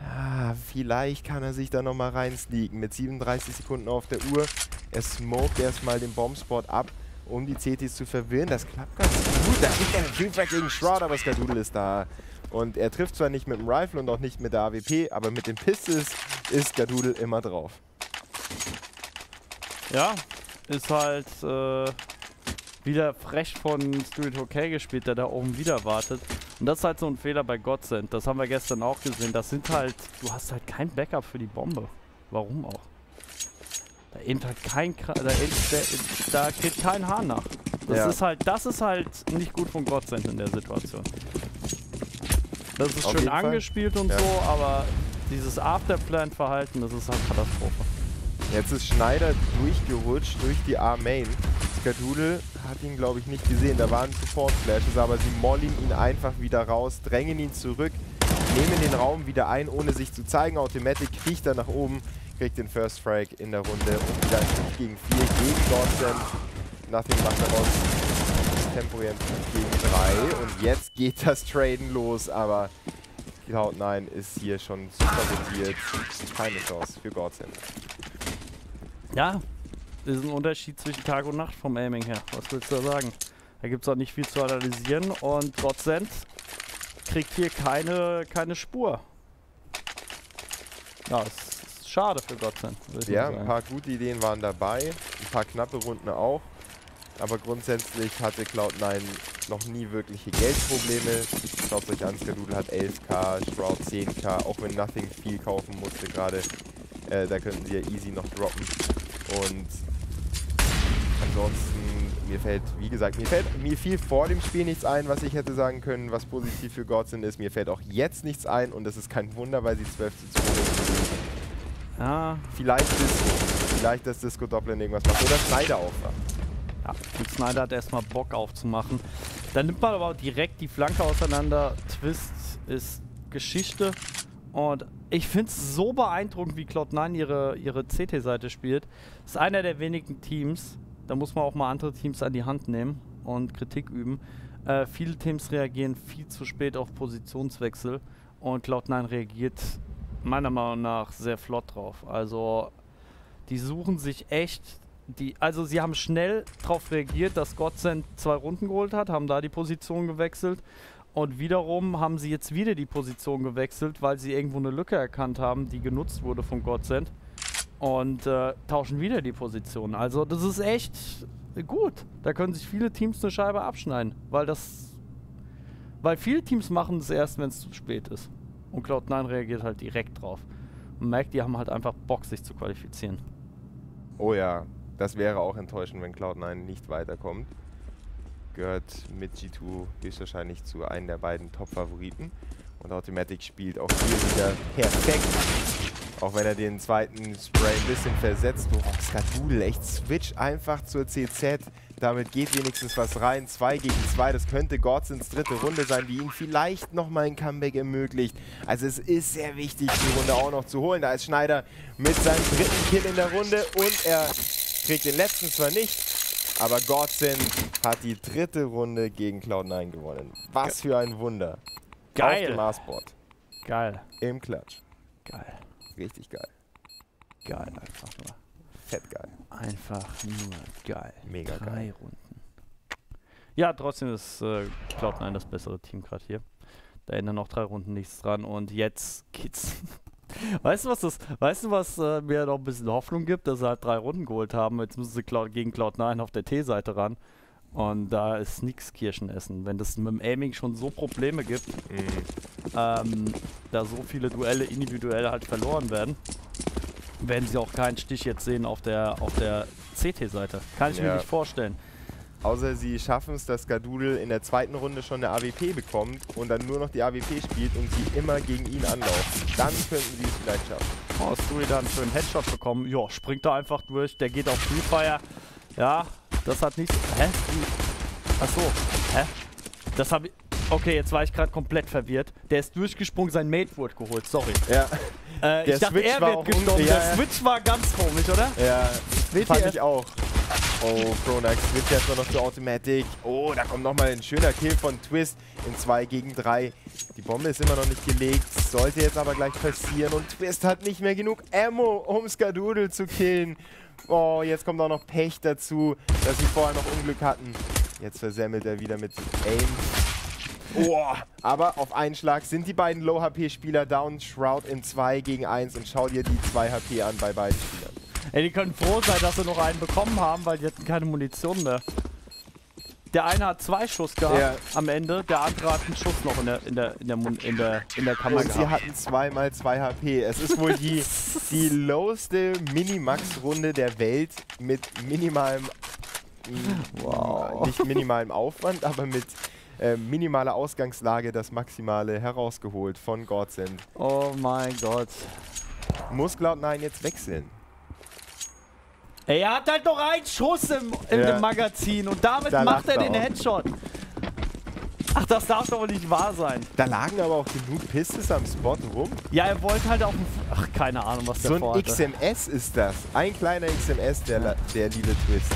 Ja, vielleicht kann er sich da nochmal reinsneaken mit 37 Sekunden auf der Uhr. Er smoked erstmal den Bombspot ab, um die CTs zu verwirren. Das klappt ganz gut. Da kriegt er einen Feedback gegen Shroud, aber Skadoodle ist da. Und er trifft zwar nicht mit dem Rifle und auch nicht mit der AWP, aber mit den Pistols ist Skadoodle immer drauf. Ja, ist halt äh, wieder frech von Stuart Okay gespielt, der da oben wieder wartet. Und das ist halt so ein Fehler bei Godsend. Das haben wir gestern auch gesehen. Das sind halt, du hast halt kein Backup für die Bombe. Warum auch? Da eben halt kein, da, da, da geht kein Hahn nach. Das ja. ist halt, das ist halt nicht gut von Godsend in der Situation. Das ist Auf schön angespielt Fall. und ja. so, aber dieses Afterplan-Verhalten, das ist halt Katastrophe. Jetzt ist Schneider durchgerutscht durch die A-Main. Skadoodle hat ihn, glaube ich, nicht gesehen. Da waren Support-Flashes, aber sie mollen ihn einfach wieder raus, drängen ihn zurück, nehmen den Raum wieder ein, ohne sich zu zeigen. Automatic kriecht er nach oben, kriegt den First Strike in der Runde und wieder 5 gegen 4 gegen Godsend. Dem macht er raus temporär 5 gegen 3 und jetzt geht das Traden los, aber Cloud9 ist hier schon super sortiert. Keine Chance für Godsend. Ja, ist ein Unterschied zwischen Tag und Nacht vom Aiming her. Was willst du da sagen? Da gibt es auch nicht viel zu analysieren und Godsend kriegt hier keine, keine Spur. Ja, es ist schade für Godsend. Ja, ein paar gute Ideen waren dabei, ein paar knappe Runden auch. Aber grundsätzlich hatte Cloud9 noch nie wirkliche Geldprobleme. Schaut euch an, Skadoodle hat 11k, Shroud 10k, auch wenn Nothing viel kaufen musste gerade. Äh, da könnten sie ja easy noch droppen. Und ansonsten, mir fällt, wie gesagt, mir fällt mir fiel vor dem Spiel nichts ein, was ich hätte sagen können, was positiv für Godsend ist. Mir fällt auch jetzt nichts ein und das ist kein Wunder, weil sie 12 zu 2 sind. Ja. Vielleicht Disco. Vielleicht, dass Disco Doppeln irgendwas macht. Oder Snyder aufwacht. Ja, und Snyder hat erstmal Bock aufzumachen. Dann nimmt man aber direkt die Flanke auseinander. Twist ist Geschichte. Und ich finde es so beeindruckend, wie Cloud9 ihre, ihre CT-Seite spielt. Das ist einer der wenigen Teams, da muss man auch mal andere Teams an die Hand nehmen und Kritik üben. Äh, viele Teams reagieren viel zu spät auf Positionswechsel und Cloud9 reagiert meiner Meinung nach sehr flott drauf. Also die suchen sich echt die, also sie haben schnell darauf reagiert, dass Godsend zwei Runden geholt hat, haben da die Position gewechselt und wiederum haben sie jetzt wieder die Position gewechselt, weil sie irgendwo eine Lücke erkannt haben, die genutzt wurde von Godsend. Und äh, tauschen wieder die Position. Also das ist echt gut. Da können sich viele Teams eine Scheibe abschneiden. Weil das. Weil viele Teams machen es erst, wenn es zu spät ist. Und Cloud9 reagiert halt direkt drauf. Und merkt, die haben halt einfach Bock, sich zu qualifizieren. Oh ja, das wäre auch enttäuschend, wenn Cloud9 nicht weiterkommt gehört mit G2 höchstwahrscheinlich zu einem der beiden Top-Favoriten. Und Automatic spielt auch hier wieder perfekt. Auch wenn er den zweiten Spray ein bisschen versetzt. Oh, Skadoodle, echt Switch einfach zur CZ. Damit geht wenigstens was rein. 2 gegen 2, das könnte Godsins dritte Runde sein, die ihm vielleicht nochmal ein Comeback ermöglicht. Also es ist sehr wichtig, die Runde auch noch zu holen. Da ist Schneider mit seinem dritten Kill in der Runde und er kriegt den letzten zwar nicht, aber Godsend hat die dritte Runde gegen Cloud9 gewonnen. Was für ein Wunder. Geil. Auf dem Maßboard. Geil. Im Klatsch. Geil. Richtig geil. Geil, einfach nur. Fett geil. Einfach nur geil. Mega Drei geil. Runden. Ja, trotzdem ist äh, Cloud9 das bessere Team gerade hier. Da ändern noch drei Runden nichts dran und jetzt geht's Weißt du, was das, weißt du, was äh, mir noch ein bisschen Hoffnung gibt, dass sie halt drei Runden geholt haben. Jetzt müssen sie Cloud, gegen Cloud9 auf der T-Seite ran. Und da ist nix Kirschen essen. Wenn das mit dem Aiming schon so Probleme gibt, mhm. ähm, da so viele Duelle individuell halt verloren werden, werden sie auch keinen Stich jetzt sehen auf der, auf der CT-Seite. Kann ich ja. mir nicht vorstellen. Außer sie schaffen es, dass Gadudel in der zweiten Runde schon eine AWP bekommt und dann nur noch die AWP spielt und sie immer gegen ihn anlaufen. Dann könnten sie es vielleicht schaffen. Oh, Stewie dann für einen Headshot bekommen. Ja, springt da einfach durch. Der geht auf Free Fire. Ja, das hat nichts. Hä? Achso. Hä? Das habe ich. Okay, jetzt war ich gerade komplett verwirrt. Der ist durchgesprungen, sein Mate wurde geholt. Sorry. Ja. Äh, Der ich dachte, Switch er wird gestorben. ja, Der ja. Switch war ganz komisch, oder? Ja, WTF. fand ich auch. Oh, Pronax switcht erstmal noch zur Automatic. Oh, da kommt nochmal ein schöner Kill von Twist in 2 gegen 3. Die Bombe ist immer noch nicht gelegt, sollte jetzt aber gleich passieren. Und Twist hat nicht mehr genug Ammo, um Skadoodle zu killen. Oh, jetzt kommt auch noch Pech dazu, dass sie vorher noch Unglück hatten. Jetzt versemmelt er wieder mit Aim. Oh, aber auf einen Schlag sind die beiden Low-HP-Spieler down. Shroud in 2 gegen 1 und schau dir die 2 HP an bei beiden Spielern. Ey, die können froh sein, dass sie noch einen bekommen haben, weil die hatten keine Munition mehr. Der eine hat zwei Schuss gehabt Ja. am Ende, der andere hat einen Schuss noch in der, in der, in der, in der, in der Kammer Und sie gehabt. hatten zweimal 2 HP. Es ist wohl die, die loweste Minimax-Runde der Welt mit minimalem, mm, Wow. nicht minimalem Aufwand, aber mit äh, minimaler Ausgangslage das Maximale herausgeholt von Godsend. Oh mein Gott. Muss Cloud9 jetzt wechseln? Ey, er hat halt noch einen Schuss im, in Ja. dem Magazin und damit Da macht er er den auch. Headshot. Ach, das darf doch nicht wahr sein. Da lagen aber auch genug Pistes am Spot rum. Ja, er wollte halt auf dem... Ach, keine Ahnung, was der So ein vorhatte. XMS ist das. Ein kleiner XMS, der, la- der liebe Twist.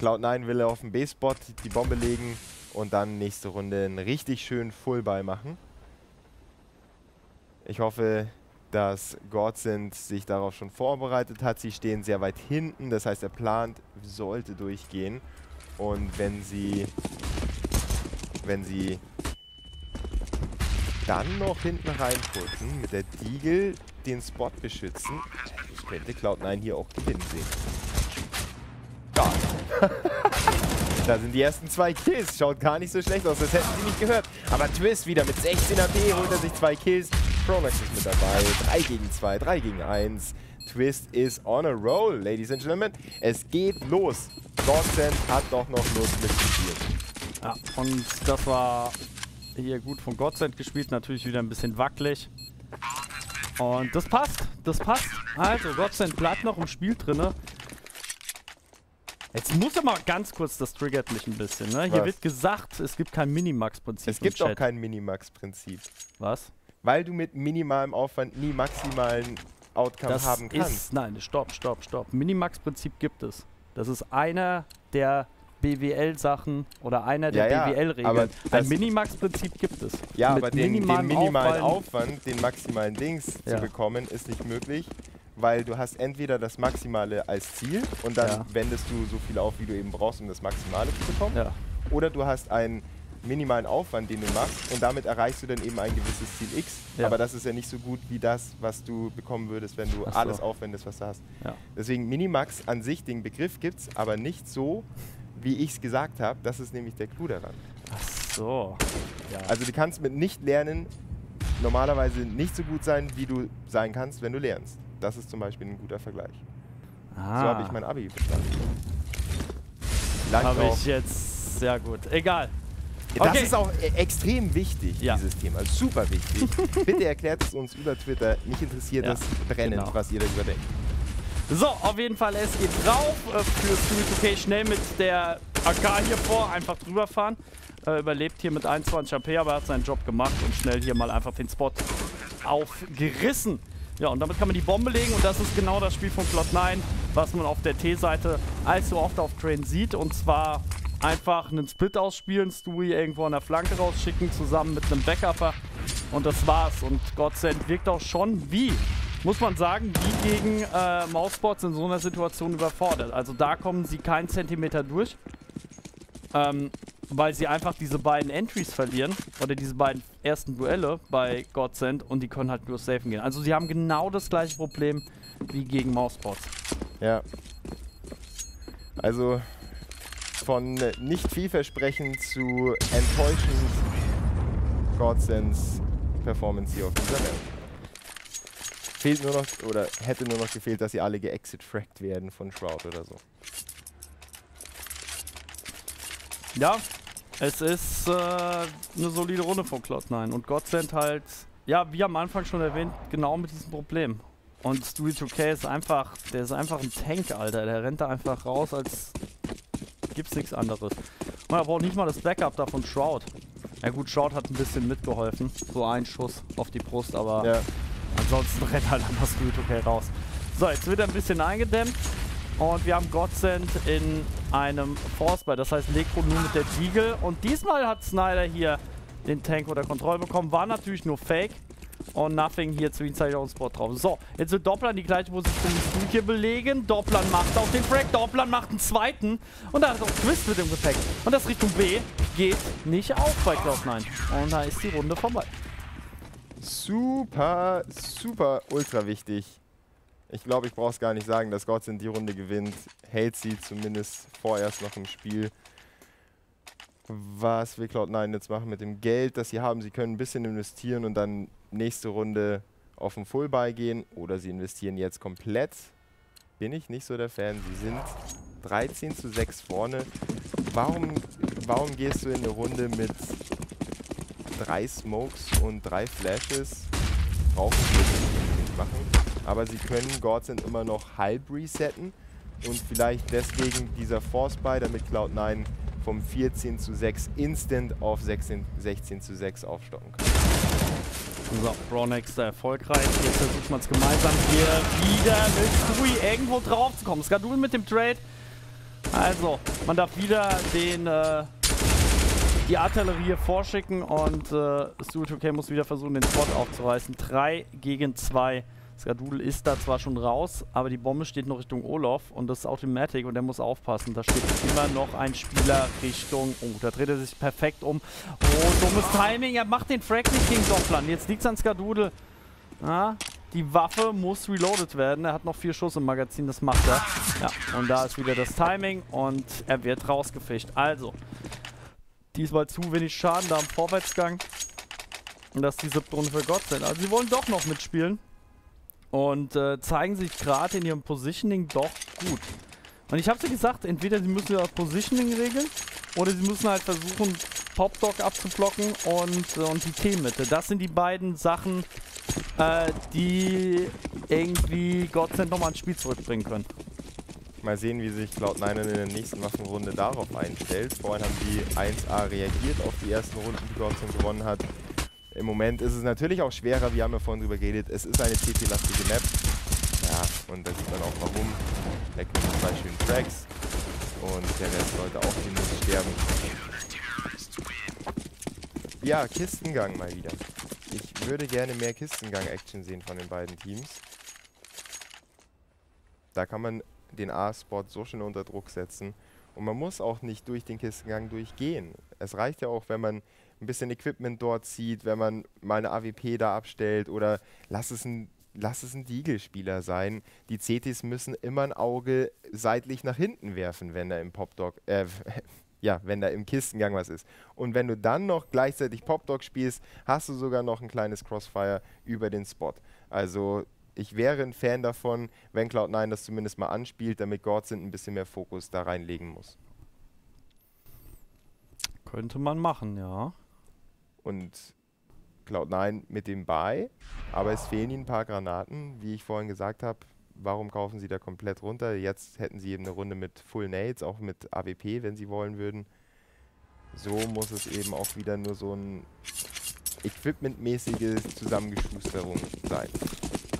Cloud9 will auf den B-Spot die Bombe legen und dann nächste Runde einen richtig schönen Fullball machen. Ich hoffe, dass Godsend sich darauf schon vorbereitet hat. Sie stehen sehr weit hinten, das heißt, der Plan sollte durchgehen. Und wenn sie, wenn sie dann noch hinten reinpushen, mit der Deagle den Spot beschützen, ich könnte Cloud9 hier auch gewinnen sehen. Ja. da sind die ersten zwei Kills. Schaut gar nicht so schlecht aus, das hätten sie nicht gehört. Aber Twist wieder mit 16 AP holt er sich zwei Kills. Promax ist mit dabei. 3 gegen 2, 3 gegen 1. Twist is on a roll, ladies and gentlemen. Es geht los. Godsend hat doch noch Lust mitzuspielen. Ja, und das war hier gut von Godsend gespielt, natürlich wieder ein bisschen wackelig. Und das passt, das passt. Also, Godsend bleibt noch im Spiel drinne. Jetzt muss er mal ganz kurz, das triggert mich ein bisschen. Ne? Hier wird gesagt, es gibt kein Minimax-Prinzip. Es gibt auch kein Minimax-Prinzip. Was? Weil du mit minimalem Aufwand nie maximalen Outcome Das haben kannst. ist. Nein, stopp, stopp, stopp. Minimax-Prinzip gibt es. Das ist einer der BWL-Sachen oder einer der Ja, BWL-Regeln. Ein Minimax-Prinzip gibt es. Ja, Mit aber den, den minimalem minimalen Aufwand- Aufwand, den maximalen Dings Ja. zu bekommen, ist nicht möglich, weil du hast entweder das Maximale als Ziel und dann Ja. wendest du so viel auf, wie du eben brauchst, um das Maximale zu bekommen. Ja. Oder du hast einen minimalen Aufwand, den du machst und damit erreichst du dann eben ein gewisses Ziel X. Ja. Aber das ist ja nicht so gut wie das, was du bekommen würdest, wenn du so. alles aufwendest, was du hast. Deswegen Minimax an sich, den Begriff gibt es, aber nicht so, wie ich es gesagt habe. Das ist nämlich der Clou daran. Ach so. Also du kannst mit Nicht-Lernen normalerweise nicht so gut sein, wie du sein kannst, wenn du lernst. Das ist zum Beispiel ein guter Vergleich. So habe ich mein Abi bestanden. Habe ich jetzt. Sehr gut. Egal. Das Okay. ist auch äh, extrem wichtig, Ja. dieses Thema. Super wichtig. Bitte erklärt es uns über Twitter. Mich interessiert Ja, das brennend, genau. was ihr darüber denkt. So, auf jeden Fall, es geht drauf äh, für Studio 2K. Schnell mit der AK hier vor, einfach drüber fahren. Äh, überlebt hier mit 21 AP, aber hat seinen Job gemacht und schnell hier mal einfach den Spot aufgerissen. Ja, und damit kann man die Bombe legen und das ist genau das Spiel von Cloud9, was man auf der T-Seite allzu oft auf Train sieht. Und zwar einfach einen Split ausspielen, Stewie irgendwo an der Flanke rausschicken, zusammen mit einem Backupper. Und das war's. Und Godsend wirkt auch schon wie, muss man sagen, wie gegen äh, Mousebots in so einer Situation überfordert. Also da kommen sie keinen Zentimeter durch. Ähm, weil sie einfach diese beiden Entries verlieren oder diese beiden ersten Duelle bei Godsend und die können halt nur safen gehen. Also sie haben genau das gleiche Problem wie gegen Mousebots. Ja. Also von äh, nicht vielversprechend zu enttäuschend Godsends Performance hier auf dieser Map. Fehlt nur noch, oder hätte nur noch gefehlt, dass sie alle geexit-frackt werden von Shroud oder so. Ja, es ist äh, eine solide Runde von Cloud9 und Godsend halt, ja, wie am Anfang schon erwähnt, genau mit diesem Problem. Und Studio 2K ist einfach, der ist einfach ein Tank, Alter. Der rennt da einfach raus, als gibt's nichts anderes. Und er braucht nicht mal das Backup da von Shroud. Ja gut, Short hat ein bisschen mitgeholfen. So ein Schuss auf die Brust, aber Ja. ansonsten rennt halt einfach Street okay raus. So, jetzt wird er ein bisschen eingedämmt. Und wir haben Godsend in einem Forcebuy. Das heißt, Lekro nur mit der Deagle. Und diesmal hat Snyder hier den Tank unter Kontrolle bekommen. War natürlich nur Fake. Und Nothing hier zu Inside on Spot drauf. So, jetzt wird Doppler die gleiche Position hier belegen. Doppler macht auch den Frag. Doppler macht einen zweiten. Und da hat auch Twist mit dem Gepäck. Und das Richtung B geht nicht auf bei Cloud9. Und da ist die Runde vorbei. Super, super, ultra wichtig. Ich glaube, ich brauche es gar nicht sagen, dass Godsend die Runde gewinnt. Hält sie zumindest vorerst noch im Spiel. Was will Cloud9 jetzt machen mit dem Geld, das sie haben? Sie können ein bisschen investieren und dann nächste Runde auf den Fullbuy gehen. Oder sie investieren jetzt komplett. Bin ich nicht so der Fan. Sie sind 13 zu 6 vorne. Warum, warum gehst du in eine Runde mit drei Smokes und drei Flashes? Brauchen jetzt nicht machen. Aber sie können Godsend immer noch halb resetten. Und vielleicht deswegen dieser Force Buy, damit Cloud9 vom 14 zu 6 instant auf 16, 16 zu 6 aufstocken kann. So, Bronex erfolgreich. Jetzt versucht man es gemeinsam hier wieder mit Stui irgendwo drauf zu kommen. Skadul mit dem Trade. Also, man darf wieder den, äh, die Artillerie vorschicken und äh, Stu 2K muss wieder versuchen, den Spot aufzureißen. 3 gegen 2. Skadul ist da zwar schon raus, aber die Bombe steht noch Richtung Olaf und das ist Automatic und der muss aufpassen. Da steht immer noch ein Spieler Richtung. Oh, da dreht er sich perfekt um. Oh, dummes Timing. Er macht den Frag nicht gegen Doppland. Jetzt liegt es an Skadudel. Ja, die Waffe muss reloaded werden. Er hat noch vier Schuss im Magazin, das macht er. Ja, und da ist wieder das Timing und er wird rausgefischt. Also, diesmal zu wenig Schaden da am Vorwärtsgang. Und das ist die siebte Runde für Godsend. Also, sie wollen doch noch mitspielen und äh, zeigen sich gerade in ihrem Positioning doch gut. Und ich habe sie gesagt, entweder sie müssen das Positioning regeln oder sie müssen halt versuchen, Popdog abzublocken und, äh, und die T-Mitte. Das sind die beiden Sachen, äh, die irgendwie Godsend nochmal ins Spiel zurückbringen können. Mal sehen, wie sich Cloud9 in der nächsten Waffenrunde darauf einstellt. Vorhin haben die 1A reagiert auf die ersten Runden, die Godsend gewonnen hat. Im Moment ist es natürlich auch schwerer, wir haben ja vorhin drüber geredet, es ist eine CT-lastige Map. Ja, und da sieht man auch warum. Weg mit zwei schönen Tracks. Und der Rest sollte auch demnächst sterben. Ja, Kistengang mal wieder. Ich würde gerne mehr Kistengang-Action sehen von den beiden Teams. Da kann man den A-Spot so schön unter Druck setzen. Und man muss auch nicht durch den Kistengang durchgehen. Es reicht ja auch, wenn man ein bisschen Equipment dort zieht, wenn man mal eine AWP da abstellt oder lass es ein, lass es ein Deagle-Spieler sein. Die CTs müssen immer ein Auge seitlich nach hinten werfen, wenn da im Popdog, äh, ja, wenn da im Kistengang was ist. Und wenn du dann noch gleichzeitig Popdog spielst, hast du sogar noch ein kleines Crossfire über den Spot. Also ich wäre ein Fan davon, wenn Cloud9 das zumindest mal anspielt, damit Godsend ein bisschen mehr Fokus da reinlegen muss. Könnte man machen, ja. Und Cloud9 mit dem Buy, aber es fehlen ihnen ein paar Granaten, wie ich vorhin gesagt habe. Warum kaufen sie da komplett runter? Jetzt hätten sie eben eine Runde mit Full Nades, auch mit AWP, wenn sie wollen würden. So muss es eben auch wieder nur so ein equipmentmäßige Zusammengeschusterung sein.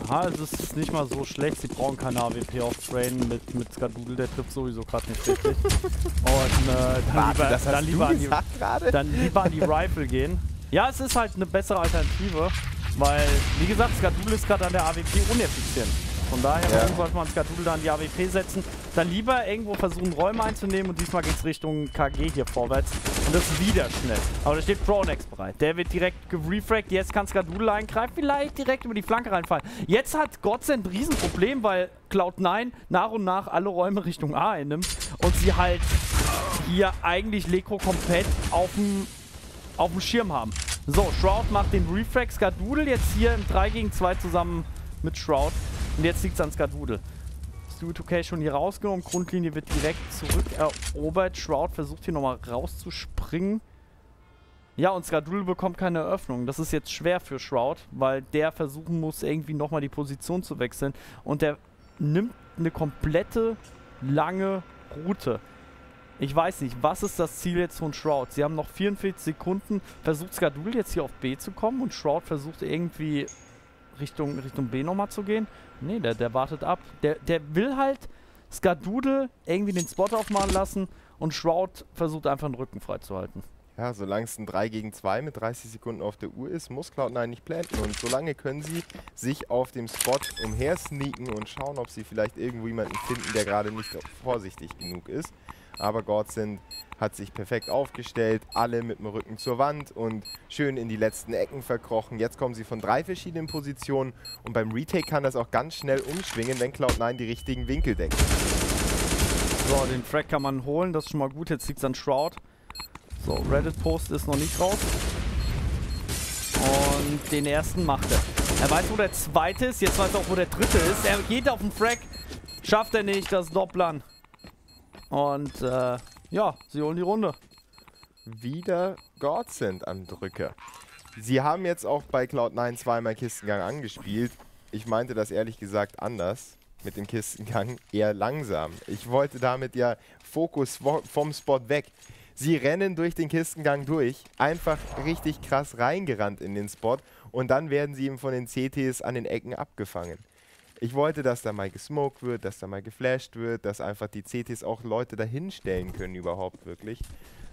Aha, es ist nicht mal so schlecht. Sie brauchen keine AWP auf Train mit, mit Skadudel, der trifft sowieso gerade nicht richtig. Und äh, dann, Warte, lieber, dann, lieber an die, dann lieber an die Rifle gehen. Ja, es ist halt eine bessere Alternative, weil, wie gesagt, Skadudel ist gerade an der AWP uneffizient. Von daher, Ja. sollte man Skadudel da an die AWP setzen? Dann lieber irgendwo versuchen, Räume einzunehmen und diesmal geht es Richtung KG hier vorwärts. Und das ist wieder schnell. Aber da steht Pronex bereit. Der wird direkt gerefragt. Jetzt kann Skadudel eingreifen, vielleicht direkt über die Flanke reinfallen. Jetzt hat Godsend ein Riesenproblem, weil Cloud9 nach und nach alle Räume Richtung A einnimmt und sie halt hier eigentlich Lekro komplett auf dem auf dem Schirm haben. So, Shroud macht den Refrax Skadudel jetzt hier im 3 gegen 2 zusammen mit Shroud. Und jetzt liegt es an Skadudel. Stu2K schon hier rausgenommen. Grundlinie wird direkt zurückerobert. Shroud versucht hier nochmal rauszuspringen. Ja, und Skadudel bekommt keine Eröffnung. Das ist jetzt schwer für Shroud, weil der versuchen muss, irgendwie nochmal die Position zu wechseln. Und der nimmt eine komplette lange Route. Ich weiß nicht, was ist das Ziel jetzt von Shroud? Sie haben noch 44 Sekunden. Versucht Skadul jetzt hier auf B zu kommen und Shroud versucht irgendwie Richtung, Richtung B nochmal zu gehen? Nee, der, der wartet ab. Der, der will halt Skadudel irgendwie den Spot aufmachen lassen und Shroud versucht einfach den Rücken freizuhalten. Ja, solange es ein 3 gegen 2 mit 30 Sekunden auf der Uhr ist, muss Cloud9 nicht planten. Und solange können sie sich auf dem Spot umher sneaken und schauen, ob sie vielleicht irgendwo jemanden finden, der gerade nicht vorsichtig genug ist. Aber Godsend hat sich perfekt aufgestellt, alle mit dem Rücken zur Wand und schön in die letzten Ecken verkrochen. Jetzt kommen sie von drei verschiedenen Positionen und beim Retake kann das auch ganz schnell umschwingen, wenn Cloud9 die richtigen Winkel deckt. So, den Frag kann man holen, das ist schon mal gut. Jetzt liegt es an Shroud. So, Reddit-Post ist noch nicht raus. Und den ersten macht er. Er weiß, wo der zweite ist. Jetzt weiß er auch, wo der dritte ist. Er geht auf den Frag. Schafft er nicht, das Doppeln. Und, äh, ja, sie holen die Runde. Wieder Godsend am Drücker. Sie haben jetzt auch bei Cloud9 zweimal Kistengang angespielt. Ich meinte das ehrlich gesagt anders mit dem Kistengang, eher langsam. Ich wollte damit ja Fokus vom Spot weg. Sie rennen durch den Kistengang durch, einfach richtig krass reingerannt in den Spot und dann werden sie eben von den CTs an den Ecken abgefangen. Ich wollte, dass da mal gesmoked wird, dass da mal geflasht wird, dass einfach die CTs auch Leute dahinstellen können überhaupt wirklich.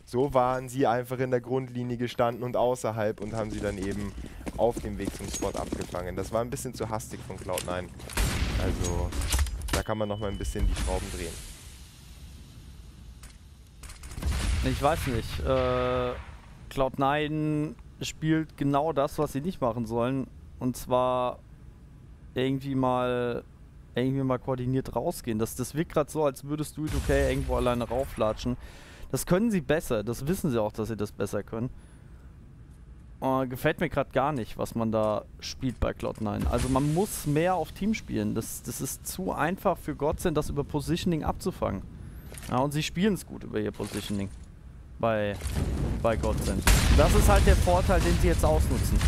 So waren sie einfach in der Grundlinie gestanden und außerhalb und haben sie dann eben auf dem Weg zum Spot abgefangen. Das war ein bisschen zu hastig von Cloud9. Also da kann man nochmal ein bisschen die Schrauben drehen. Ich weiß nicht. Äh, Cloud9 spielt genau das, was sie nicht machen sollen. Und zwar irgendwie mal irgendwie mal koordiniert rausgehen. Das, das wirkt gerade so, als würdest du okay irgendwo alleine rauflatschen. Das können sie besser. Das wissen sie auch, dass sie das besser können. Uh, gefällt mir gerade gar nicht, was man da spielt bei Cloud9. Also man muss mehr auf Team spielen. Das, das ist zu einfach für Godsend, das über Positioning abzufangen. Ja, und sie spielen es gut über ihr Positioning. Bei, bei Godsend. Das ist halt der Vorteil, den sie jetzt ausnutzen.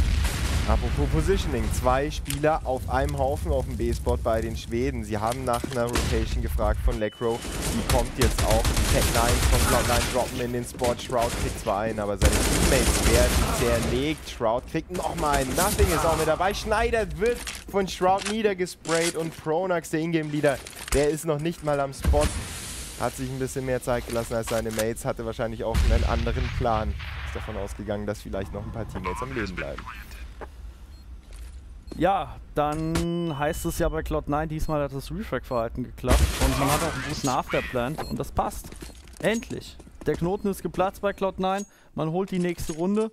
Apropos Positioning, zwei Spieler auf einem Haufen auf dem B-Spot bei den Schweden. Sie haben nach einer Rotation gefragt von Lekro. Die kommt jetzt auch. Die Tech 9 von Cloud9 droppen in den Spot. Shroud kriegt zwar einen, aber seine Teammates werden zerlegt. Shroud kriegt nochmal einen. Nothing ist auch mit dabei. Schneider wird von Shroud niedergesprayt und Pronax, der Ingame-Leader, der ist noch nicht mal am Spot. Hat sich ein bisschen mehr Zeit gelassen als seine Mates, hatte wahrscheinlich auch einen anderen Plan. Ist davon ausgegangen, dass vielleicht noch ein paar Teammates am Leben bleiben. Ja, dann heißt es ja bei Cloud9, diesmal hat das Refrag-Verhalten geklappt und man hat auch einen guten Afterplan und das passt. Endlich. Der Knoten ist geplatzt bei Cloud9, man holt die nächste Runde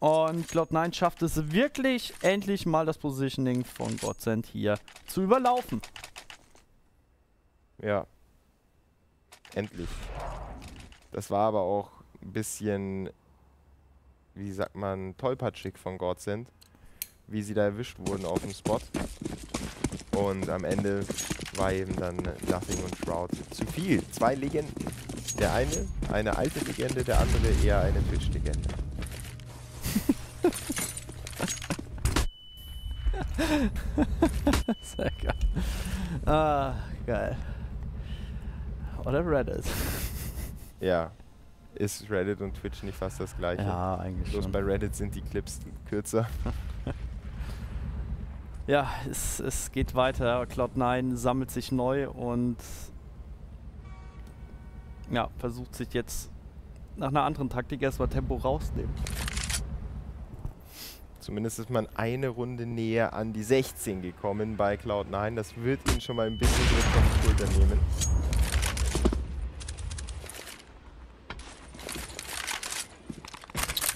und Cloud9 schafft es wirklich endlich mal das Positioning von Godsend hier zu überlaufen. Ja. Endlich. Das war aber auch ein bisschen, wie sagt man, tollpatschig von Godsend wie sie da erwischt wurden auf dem Spot. Und am Ende war eben dann Nothing und Shroud zu viel. Zwei Legenden. Der eine, eine alte Legende, der andere eher eine Twitch-Legende. Sehr geil. Ah, geil. Oder Reddit. Ja. Ist Reddit und Twitch nicht fast das gleiche? Ja, eigentlich Bloß schon. bei Reddit sind die Clips kürzer. Ja, es, es geht weiter. Cloud9 sammelt sich neu und ja, versucht sich jetzt nach einer anderen Taktik erstmal Tempo rausnehmen. Zumindest ist man eine Runde näher an die 16 gekommen bei Cloud9. Das wird ihn schon mal ein bisschen Druck von die Schulter nehmen.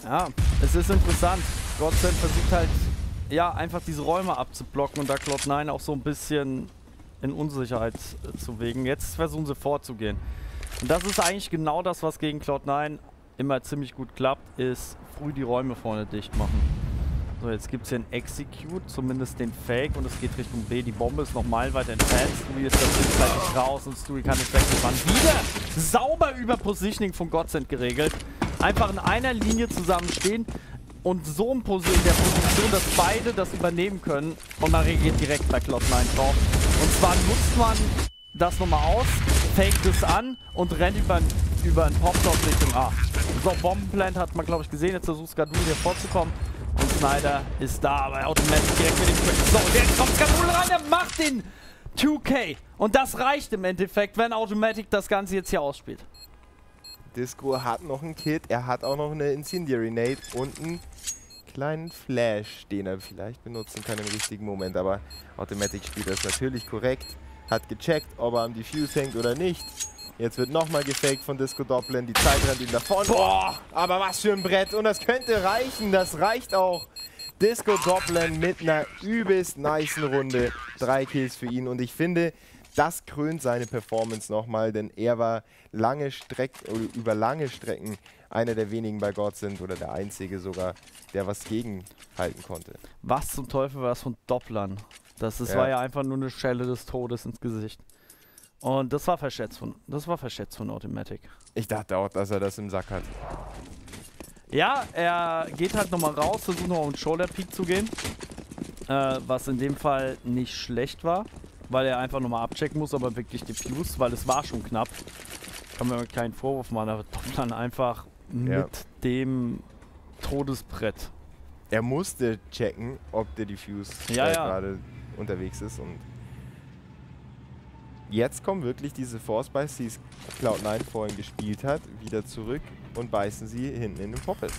Ja, es ist interessant. Godsend versucht halt ja, einfach diese Räume abzublocken und da Cloud9 auch so ein bisschen in Unsicherheit äh, zu wegen. Jetzt versuchen sie vorzugehen. Und das ist eigentlich genau das, was gegen Cloud9 immer ziemlich gut klappt, ist früh die Räume vorne dicht machen. So, jetzt gibt es hier ein Execute, zumindest den Fake und es geht Richtung B. Die Bombe ist noch meilenweit entfernt. Stewie ist da zwischenzeitlich raus und Stewie kann nicht weggefahren. Wieder sauber über Positioning von Godsend geregelt. Einfach in einer Linie zusammenstehen und so in der Position, dass beide das übernehmen können und man reagiert direkt bei Cloud9 drauf. Und zwar nutzt man das nochmal aus, faked es an und rennt über über einen Pop-Top Richtung A. So, Bombenplant hat man, glaube ich, gesehen. Jetzt versucht Skadul hier vorzukommen. Und Snyder ist da, aber automatisch direkt mit dem Quick. So, und jetzt kommt Skadul rein, der macht den 2K. Und das reicht im Endeffekt, wenn Automatic das Ganze jetzt hier ausspielt. Disco hat noch ein Kit, er hat auch noch eine Incendiary Nade und einen kleinen Flash, den er vielleicht benutzen kann im richtigen Moment. Aber Automatic spielt das natürlich korrekt, hat gecheckt, ob er am Diffuse hängt oder nicht. Jetzt wird nochmal gefaked von Disco Doppeln. Die Zeit rennt ihm davon. Boah, aber was für ein Brett. Und das könnte reichen. Das reicht auch. Disco Doppeln mit einer übelst niceen Runde. Drei Kills für ihn. Und ich finde, das krönt seine Performance nochmal, denn er war lange Strecken, über lange Strecken einer der wenigen bei Gott sind oder der einzige sogar, der was gegenhalten konnte. Was zum Teufel war das von Dopplern? Das ist, ja. war ja einfach nur eine Schelle des Todes ins Gesicht. Und das war verschätzt von, das war verschätzt von Automatic. Ich dachte auch, dass er das im Sack hat. Ja, er geht halt nochmal raus, versucht nochmal um Shoulder Peak zu gehen. Äh, was in dem Fall nicht schlecht war weil er einfach nochmal abchecken muss, aber wirklich diffused, weil es war schon knapp. Kann man keinen Vorwurf machen, aber dann einfach ja. mit dem Todesbrett. Er musste checken, ob der Diffuse ja, ja. gerade unterwegs ist und jetzt kommen wirklich diese Force Bites, die Cloud9 vorhin gespielt hat, wieder zurück und beißen sie hinten in den Poppes.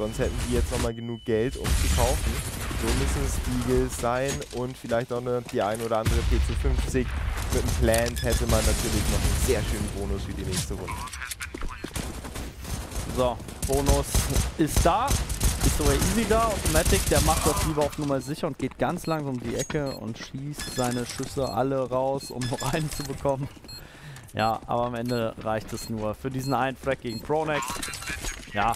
Sonst hätten die jetzt nochmal genug Geld, um zu kaufen. So müssen es Deagles sein und vielleicht auch eine, die ein oder andere PC50. Mit einem Plant hätte man natürlich noch einen sehr schönen Bonus für die nächste Runde. So, Bonus ist da. Ist sogar easy da. Automatic, der macht das lieber auf Nummer sicher und geht ganz langsam um die Ecke und schießt seine Schüsse alle raus, um noch einen zu bekommen. Ja, aber am Ende reicht es nur für diesen einen Frag gegen Pronex. Ja,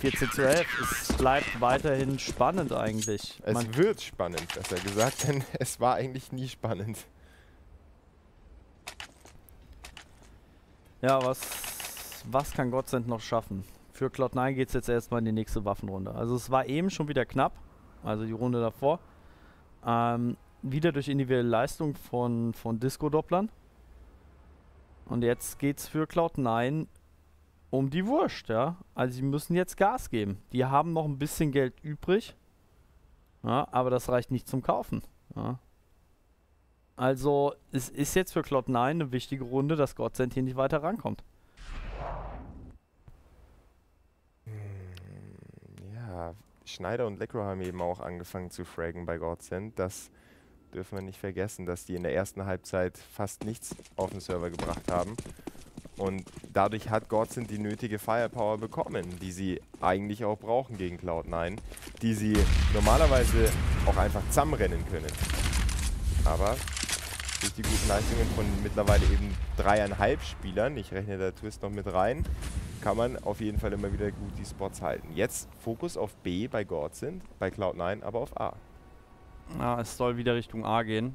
14 zu 11. Es bleibt weiterhin spannend eigentlich. Es Man wird spannend, besser gesagt, denn es war eigentlich nie spannend. Ja, was, was kann Godsend noch schaffen? Für Cloud9 geht es jetzt erstmal in die nächste Waffenrunde. Also es war eben schon wieder knapp, also die Runde davor. Ähm, wieder durch individuelle Leistung von, von Disco-Dopplern. Und jetzt geht es für Cloud9 um die Wurst, ja. Also sie müssen jetzt Gas geben. Die haben noch ein bisschen Geld übrig. Ja, aber das reicht nicht zum Kaufen. Ja. Also es ist jetzt für Cloud9 eine wichtige Runde, dass Godsend hier nicht weiter rankommt. Hm, ja, Schneider und Lecro haben eben auch angefangen zu fraggen bei Godsend. Das dürfen wir nicht vergessen, dass die in der ersten Halbzeit fast nichts auf den Server gebracht haben. Und dadurch hat Godsend die nötige Firepower bekommen, die sie eigentlich auch brauchen gegen Cloud9, die sie normalerweise auch einfach zusammenrennen können. Aber durch die guten Leistungen von mittlerweile eben dreieinhalb Spielern, ich rechne da Twist noch mit rein, kann man auf jeden Fall immer wieder gut die Spots halten. Jetzt Fokus auf B bei Godsend, bei Cloud9 aber auf A. Ja, es soll wieder Richtung A gehen.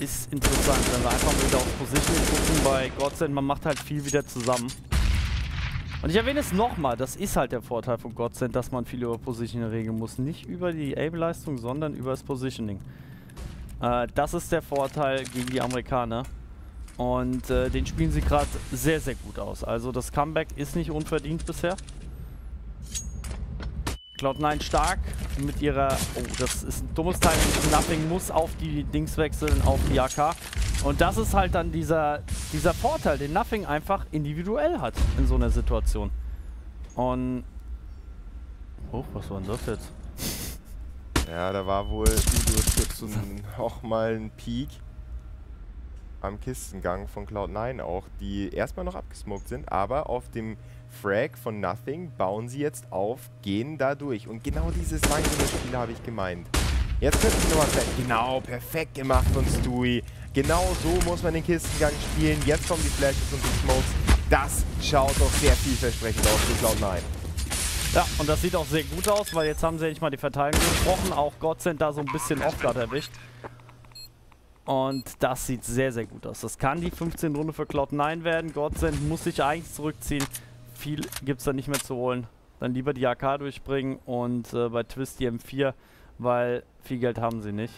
Ist interessant, wenn wir einfach mal wieder auf Positioning gucken bei Godsend. Man macht halt viel wieder zusammen. Und ich erwähne es nochmal, das ist halt der Vorteil von Godsend, dass man viel über Positioning regeln muss. Nicht über die Able-Leistung, sondern über das Positioning. Äh, das ist der Vorteil gegen die Amerikaner. Und äh, den spielen sie gerade sehr, sehr gut aus. Also das Comeback ist nicht unverdient bisher. Cloud9 stark mit ihrer... Oh, das ist ein dummes Timing. Nothing muss auf die Dings wechseln, auf die AK. Und das ist halt dann dieser, dieser Vorteil, den Nothing einfach individuell hat in so einer Situation. Und... Oh, was war denn das jetzt? Ja, da war wohl Udo auch mal ein Peak am Kistengang von Cloud9 auch, die erstmal noch abgesmoked sind, aber auf dem Frag von Nothing bauen sie jetzt auf, gehen da durch. Und genau dieses langsame Spiel habe ich gemeint. Jetzt könnten sie nochmal. Genau, perfekt gemacht von Stewie. Genau so muss man den Kistengang spielen. Jetzt kommen die Flashes und die Smokes. Das schaut doch sehr vielversprechend aus für Cloud9. Ja, und das sieht auch sehr gut aus, weil jetzt haben sie endlich mal die Verteidigung gesprochen. Auch Godsend da so ein bisschen off-guard erwischt. Und das sieht sehr, sehr gut aus. Das kann die 15 Runde für Cloud9 werden. Godsend muss sich eigentlich zurückziehen viel gibt es da nicht mehr zu holen. Dann lieber die AK durchbringen und äh, bei Twist die M4, weil viel Geld haben sie nicht.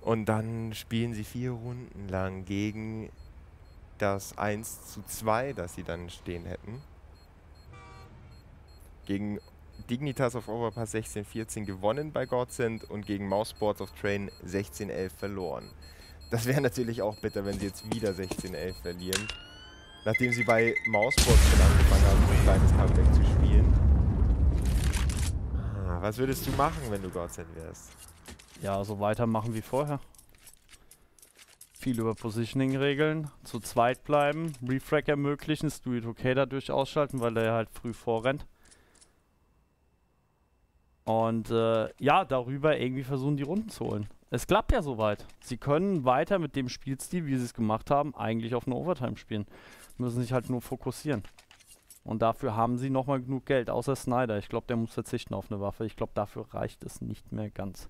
Und dann spielen sie vier Runden lang gegen das 1 zu 2, das sie dann stehen hätten. Gegen Dignitas of Overpass 16-14 gewonnen bei Godsend und gegen Mouseboards of Train 16-11 verloren. Das wäre natürlich auch bitter, wenn sie jetzt wieder 16-11 verlieren. Nachdem sie bei Mouseboards schon angefangen haben, ein kleines Comeback zu spielen. Ah, was würdest du machen, wenn du Godsend wärst? Ja, so weitermachen wie vorher. Viel über Positioning regeln, zu zweit bleiben, Refrag ermöglichen, Stuart okay dadurch ausschalten, weil er halt früh vorrennt. Und äh, ja, darüber irgendwie versuchen, die Runden zu holen. Es klappt ja soweit. Sie können weiter mit dem Spielstil, wie sie es gemacht haben, eigentlich auf eine Overtime spielen. Müssen sich halt nur fokussieren. Und dafür haben sie nochmal genug Geld, außer Snyder. Ich glaube, der muss verzichten auf eine Waffe. Ich glaube, dafür reicht es nicht mehr ganz.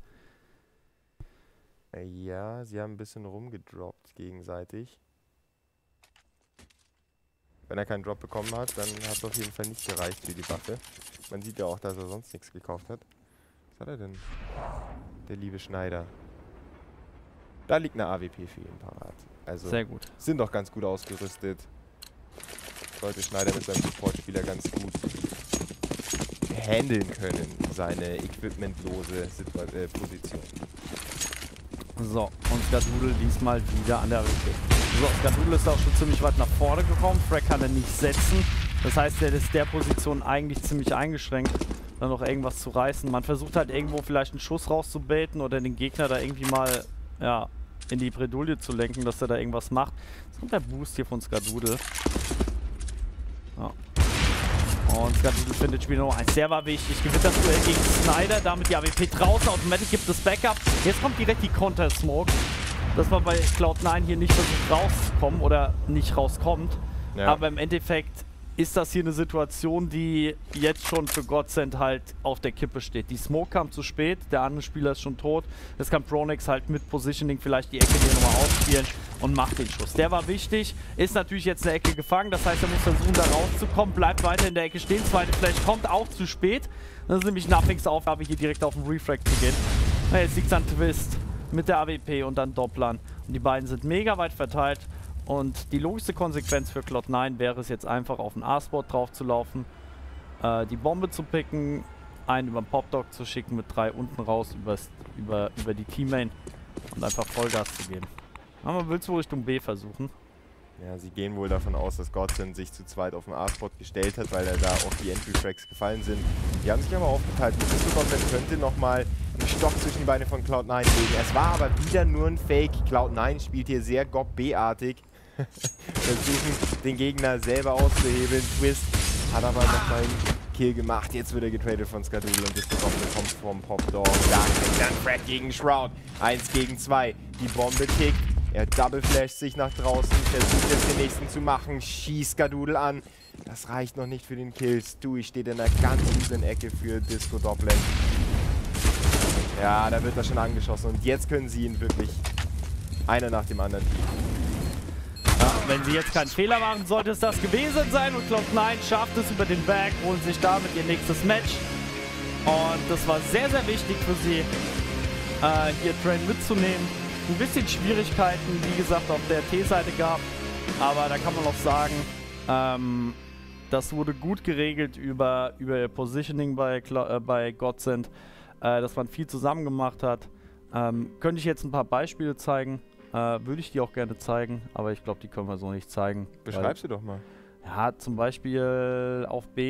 Äh, ja, sie haben ein bisschen rumgedroppt gegenseitig. Wenn er keinen Drop bekommen hat, dann hat es auf jeden Fall nicht gereicht für die Waffe. Man sieht ja auch, dass er sonst nichts gekauft hat. Was hat er denn? Der liebe Schneider. Da liegt eine AWP für ihn parat. Also Sehr gut. sind doch ganz gut ausgerüstet. Sollte Schneider mit seinem Supportspieler ganz gut handeln können, seine equipmentlose äh, Position. So, und Skadoodle diesmal wieder an der Rücke. So, Skadoodle ist auch schon ziemlich weit nach vorne gekommen. Frag kann er nicht setzen. Das heißt, er ist der Position eigentlich ziemlich eingeschränkt, dann noch irgendwas zu reißen. Man versucht halt irgendwo vielleicht einen Schuss rauszubaiten oder den Gegner da irgendwie mal, ja, in die Bredouille zu lenken, dass er da irgendwas macht. Jetzt kommt der Boost hier von Skadoodle. Ja. Und Skadoodle findet Spiel Nummer 1. Der war wichtig. Gewinnt das Duell gegen Snyder. Damit die AWP draußen. Automatic gibt es Backup. Jetzt kommt direkt die Counter-Smoke. Dass man bei Cloud9 hier nicht versucht rauszukommen oder nicht rauskommt. Ja. Aber im Endeffekt ist das hier eine Situation, die jetzt schon für Godsend halt auf der Kippe steht. Die Smoke kam zu spät, der andere Spieler ist schon tot. Jetzt kann Pronex halt mit Positioning vielleicht die Ecke hier nochmal ausspielen und macht den Schuss. Der war wichtig, ist natürlich jetzt eine Ecke gefangen, das heißt, er muss versuchen da rauszukommen, bleibt weiter in der Ecke stehen. Zweite Flash kommt auch zu spät. Das ist nämlich Nothings Aufgabe, hier direkt auf den Refract zu gehen. Na, jetzt liegt es an Twist mit der AWP und dann Dopplern. Und die beiden sind mega weit verteilt. Und die logischste Konsequenz für Cloud9 wäre es jetzt einfach auf den A-Spot drauf zu laufen, äh, die Bombe zu picken, einen über den Popdog zu schicken mit drei unten raus über, über die Teammane und einfach Vollgas zu geben. Aber willst du Richtung B versuchen? Ja, sie gehen wohl davon aus, dass Godson sich zu zweit auf den A-Spot gestellt hat, weil er da auch die Entry-Tracks gefallen sind. Die haben sich aber aufgeteilt. Godson könnte nochmal einen Stock zwischen die Beine von Cloud9 legen. Es war aber wieder nur ein Fake. Cloud9 spielt hier sehr Gob-B-artig. Versuchen, den Gegner selber auszuhebeln. Twist hat aber nochmal einen Kill gemacht. Jetzt wird er getradet von Skadoodle und das bekommt kommt vom Popdog. Da kriegt dann Frag gegen Shroud. Eins gegen zwei. Die Bombe tickt. Er double flasht sich nach draußen, versucht jetzt den nächsten zu machen, schießt Skadoodle an. Das reicht noch nicht für den Kill. Stewie steht in einer ganz üblen Ecke für Disco Doppler. Ja, da wird er schon angeschossen und jetzt können sie ihn wirklich einer nach dem anderen ja, wenn sie jetzt keinen Fehler machen, sollte es das gewesen sein. Und Cloud9 schafft es über den Back, holen sich damit ihr nächstes Match. Und das war sehr, sehr wichtig für sie, äh, hier Train mitzunehmen. Ein bisschen Schwierigkeiten, wie gesagt, auf der T-Seite gab. Aber da kann man auch sagen, ähm, das wurde gut geregelt über, über ihr Positioning bei, äh, bei Godsend, äh, dass man viel zusammen gemacht hat. Ähm, könnte ich jetzt ein paar Beispiele zeigen. Äh, Würde ich die auch gerne zeigen, aber ich glaube, die können wir so nicht zeigen. Beschreib sie doch mal. Ja, zum Beispiel auf B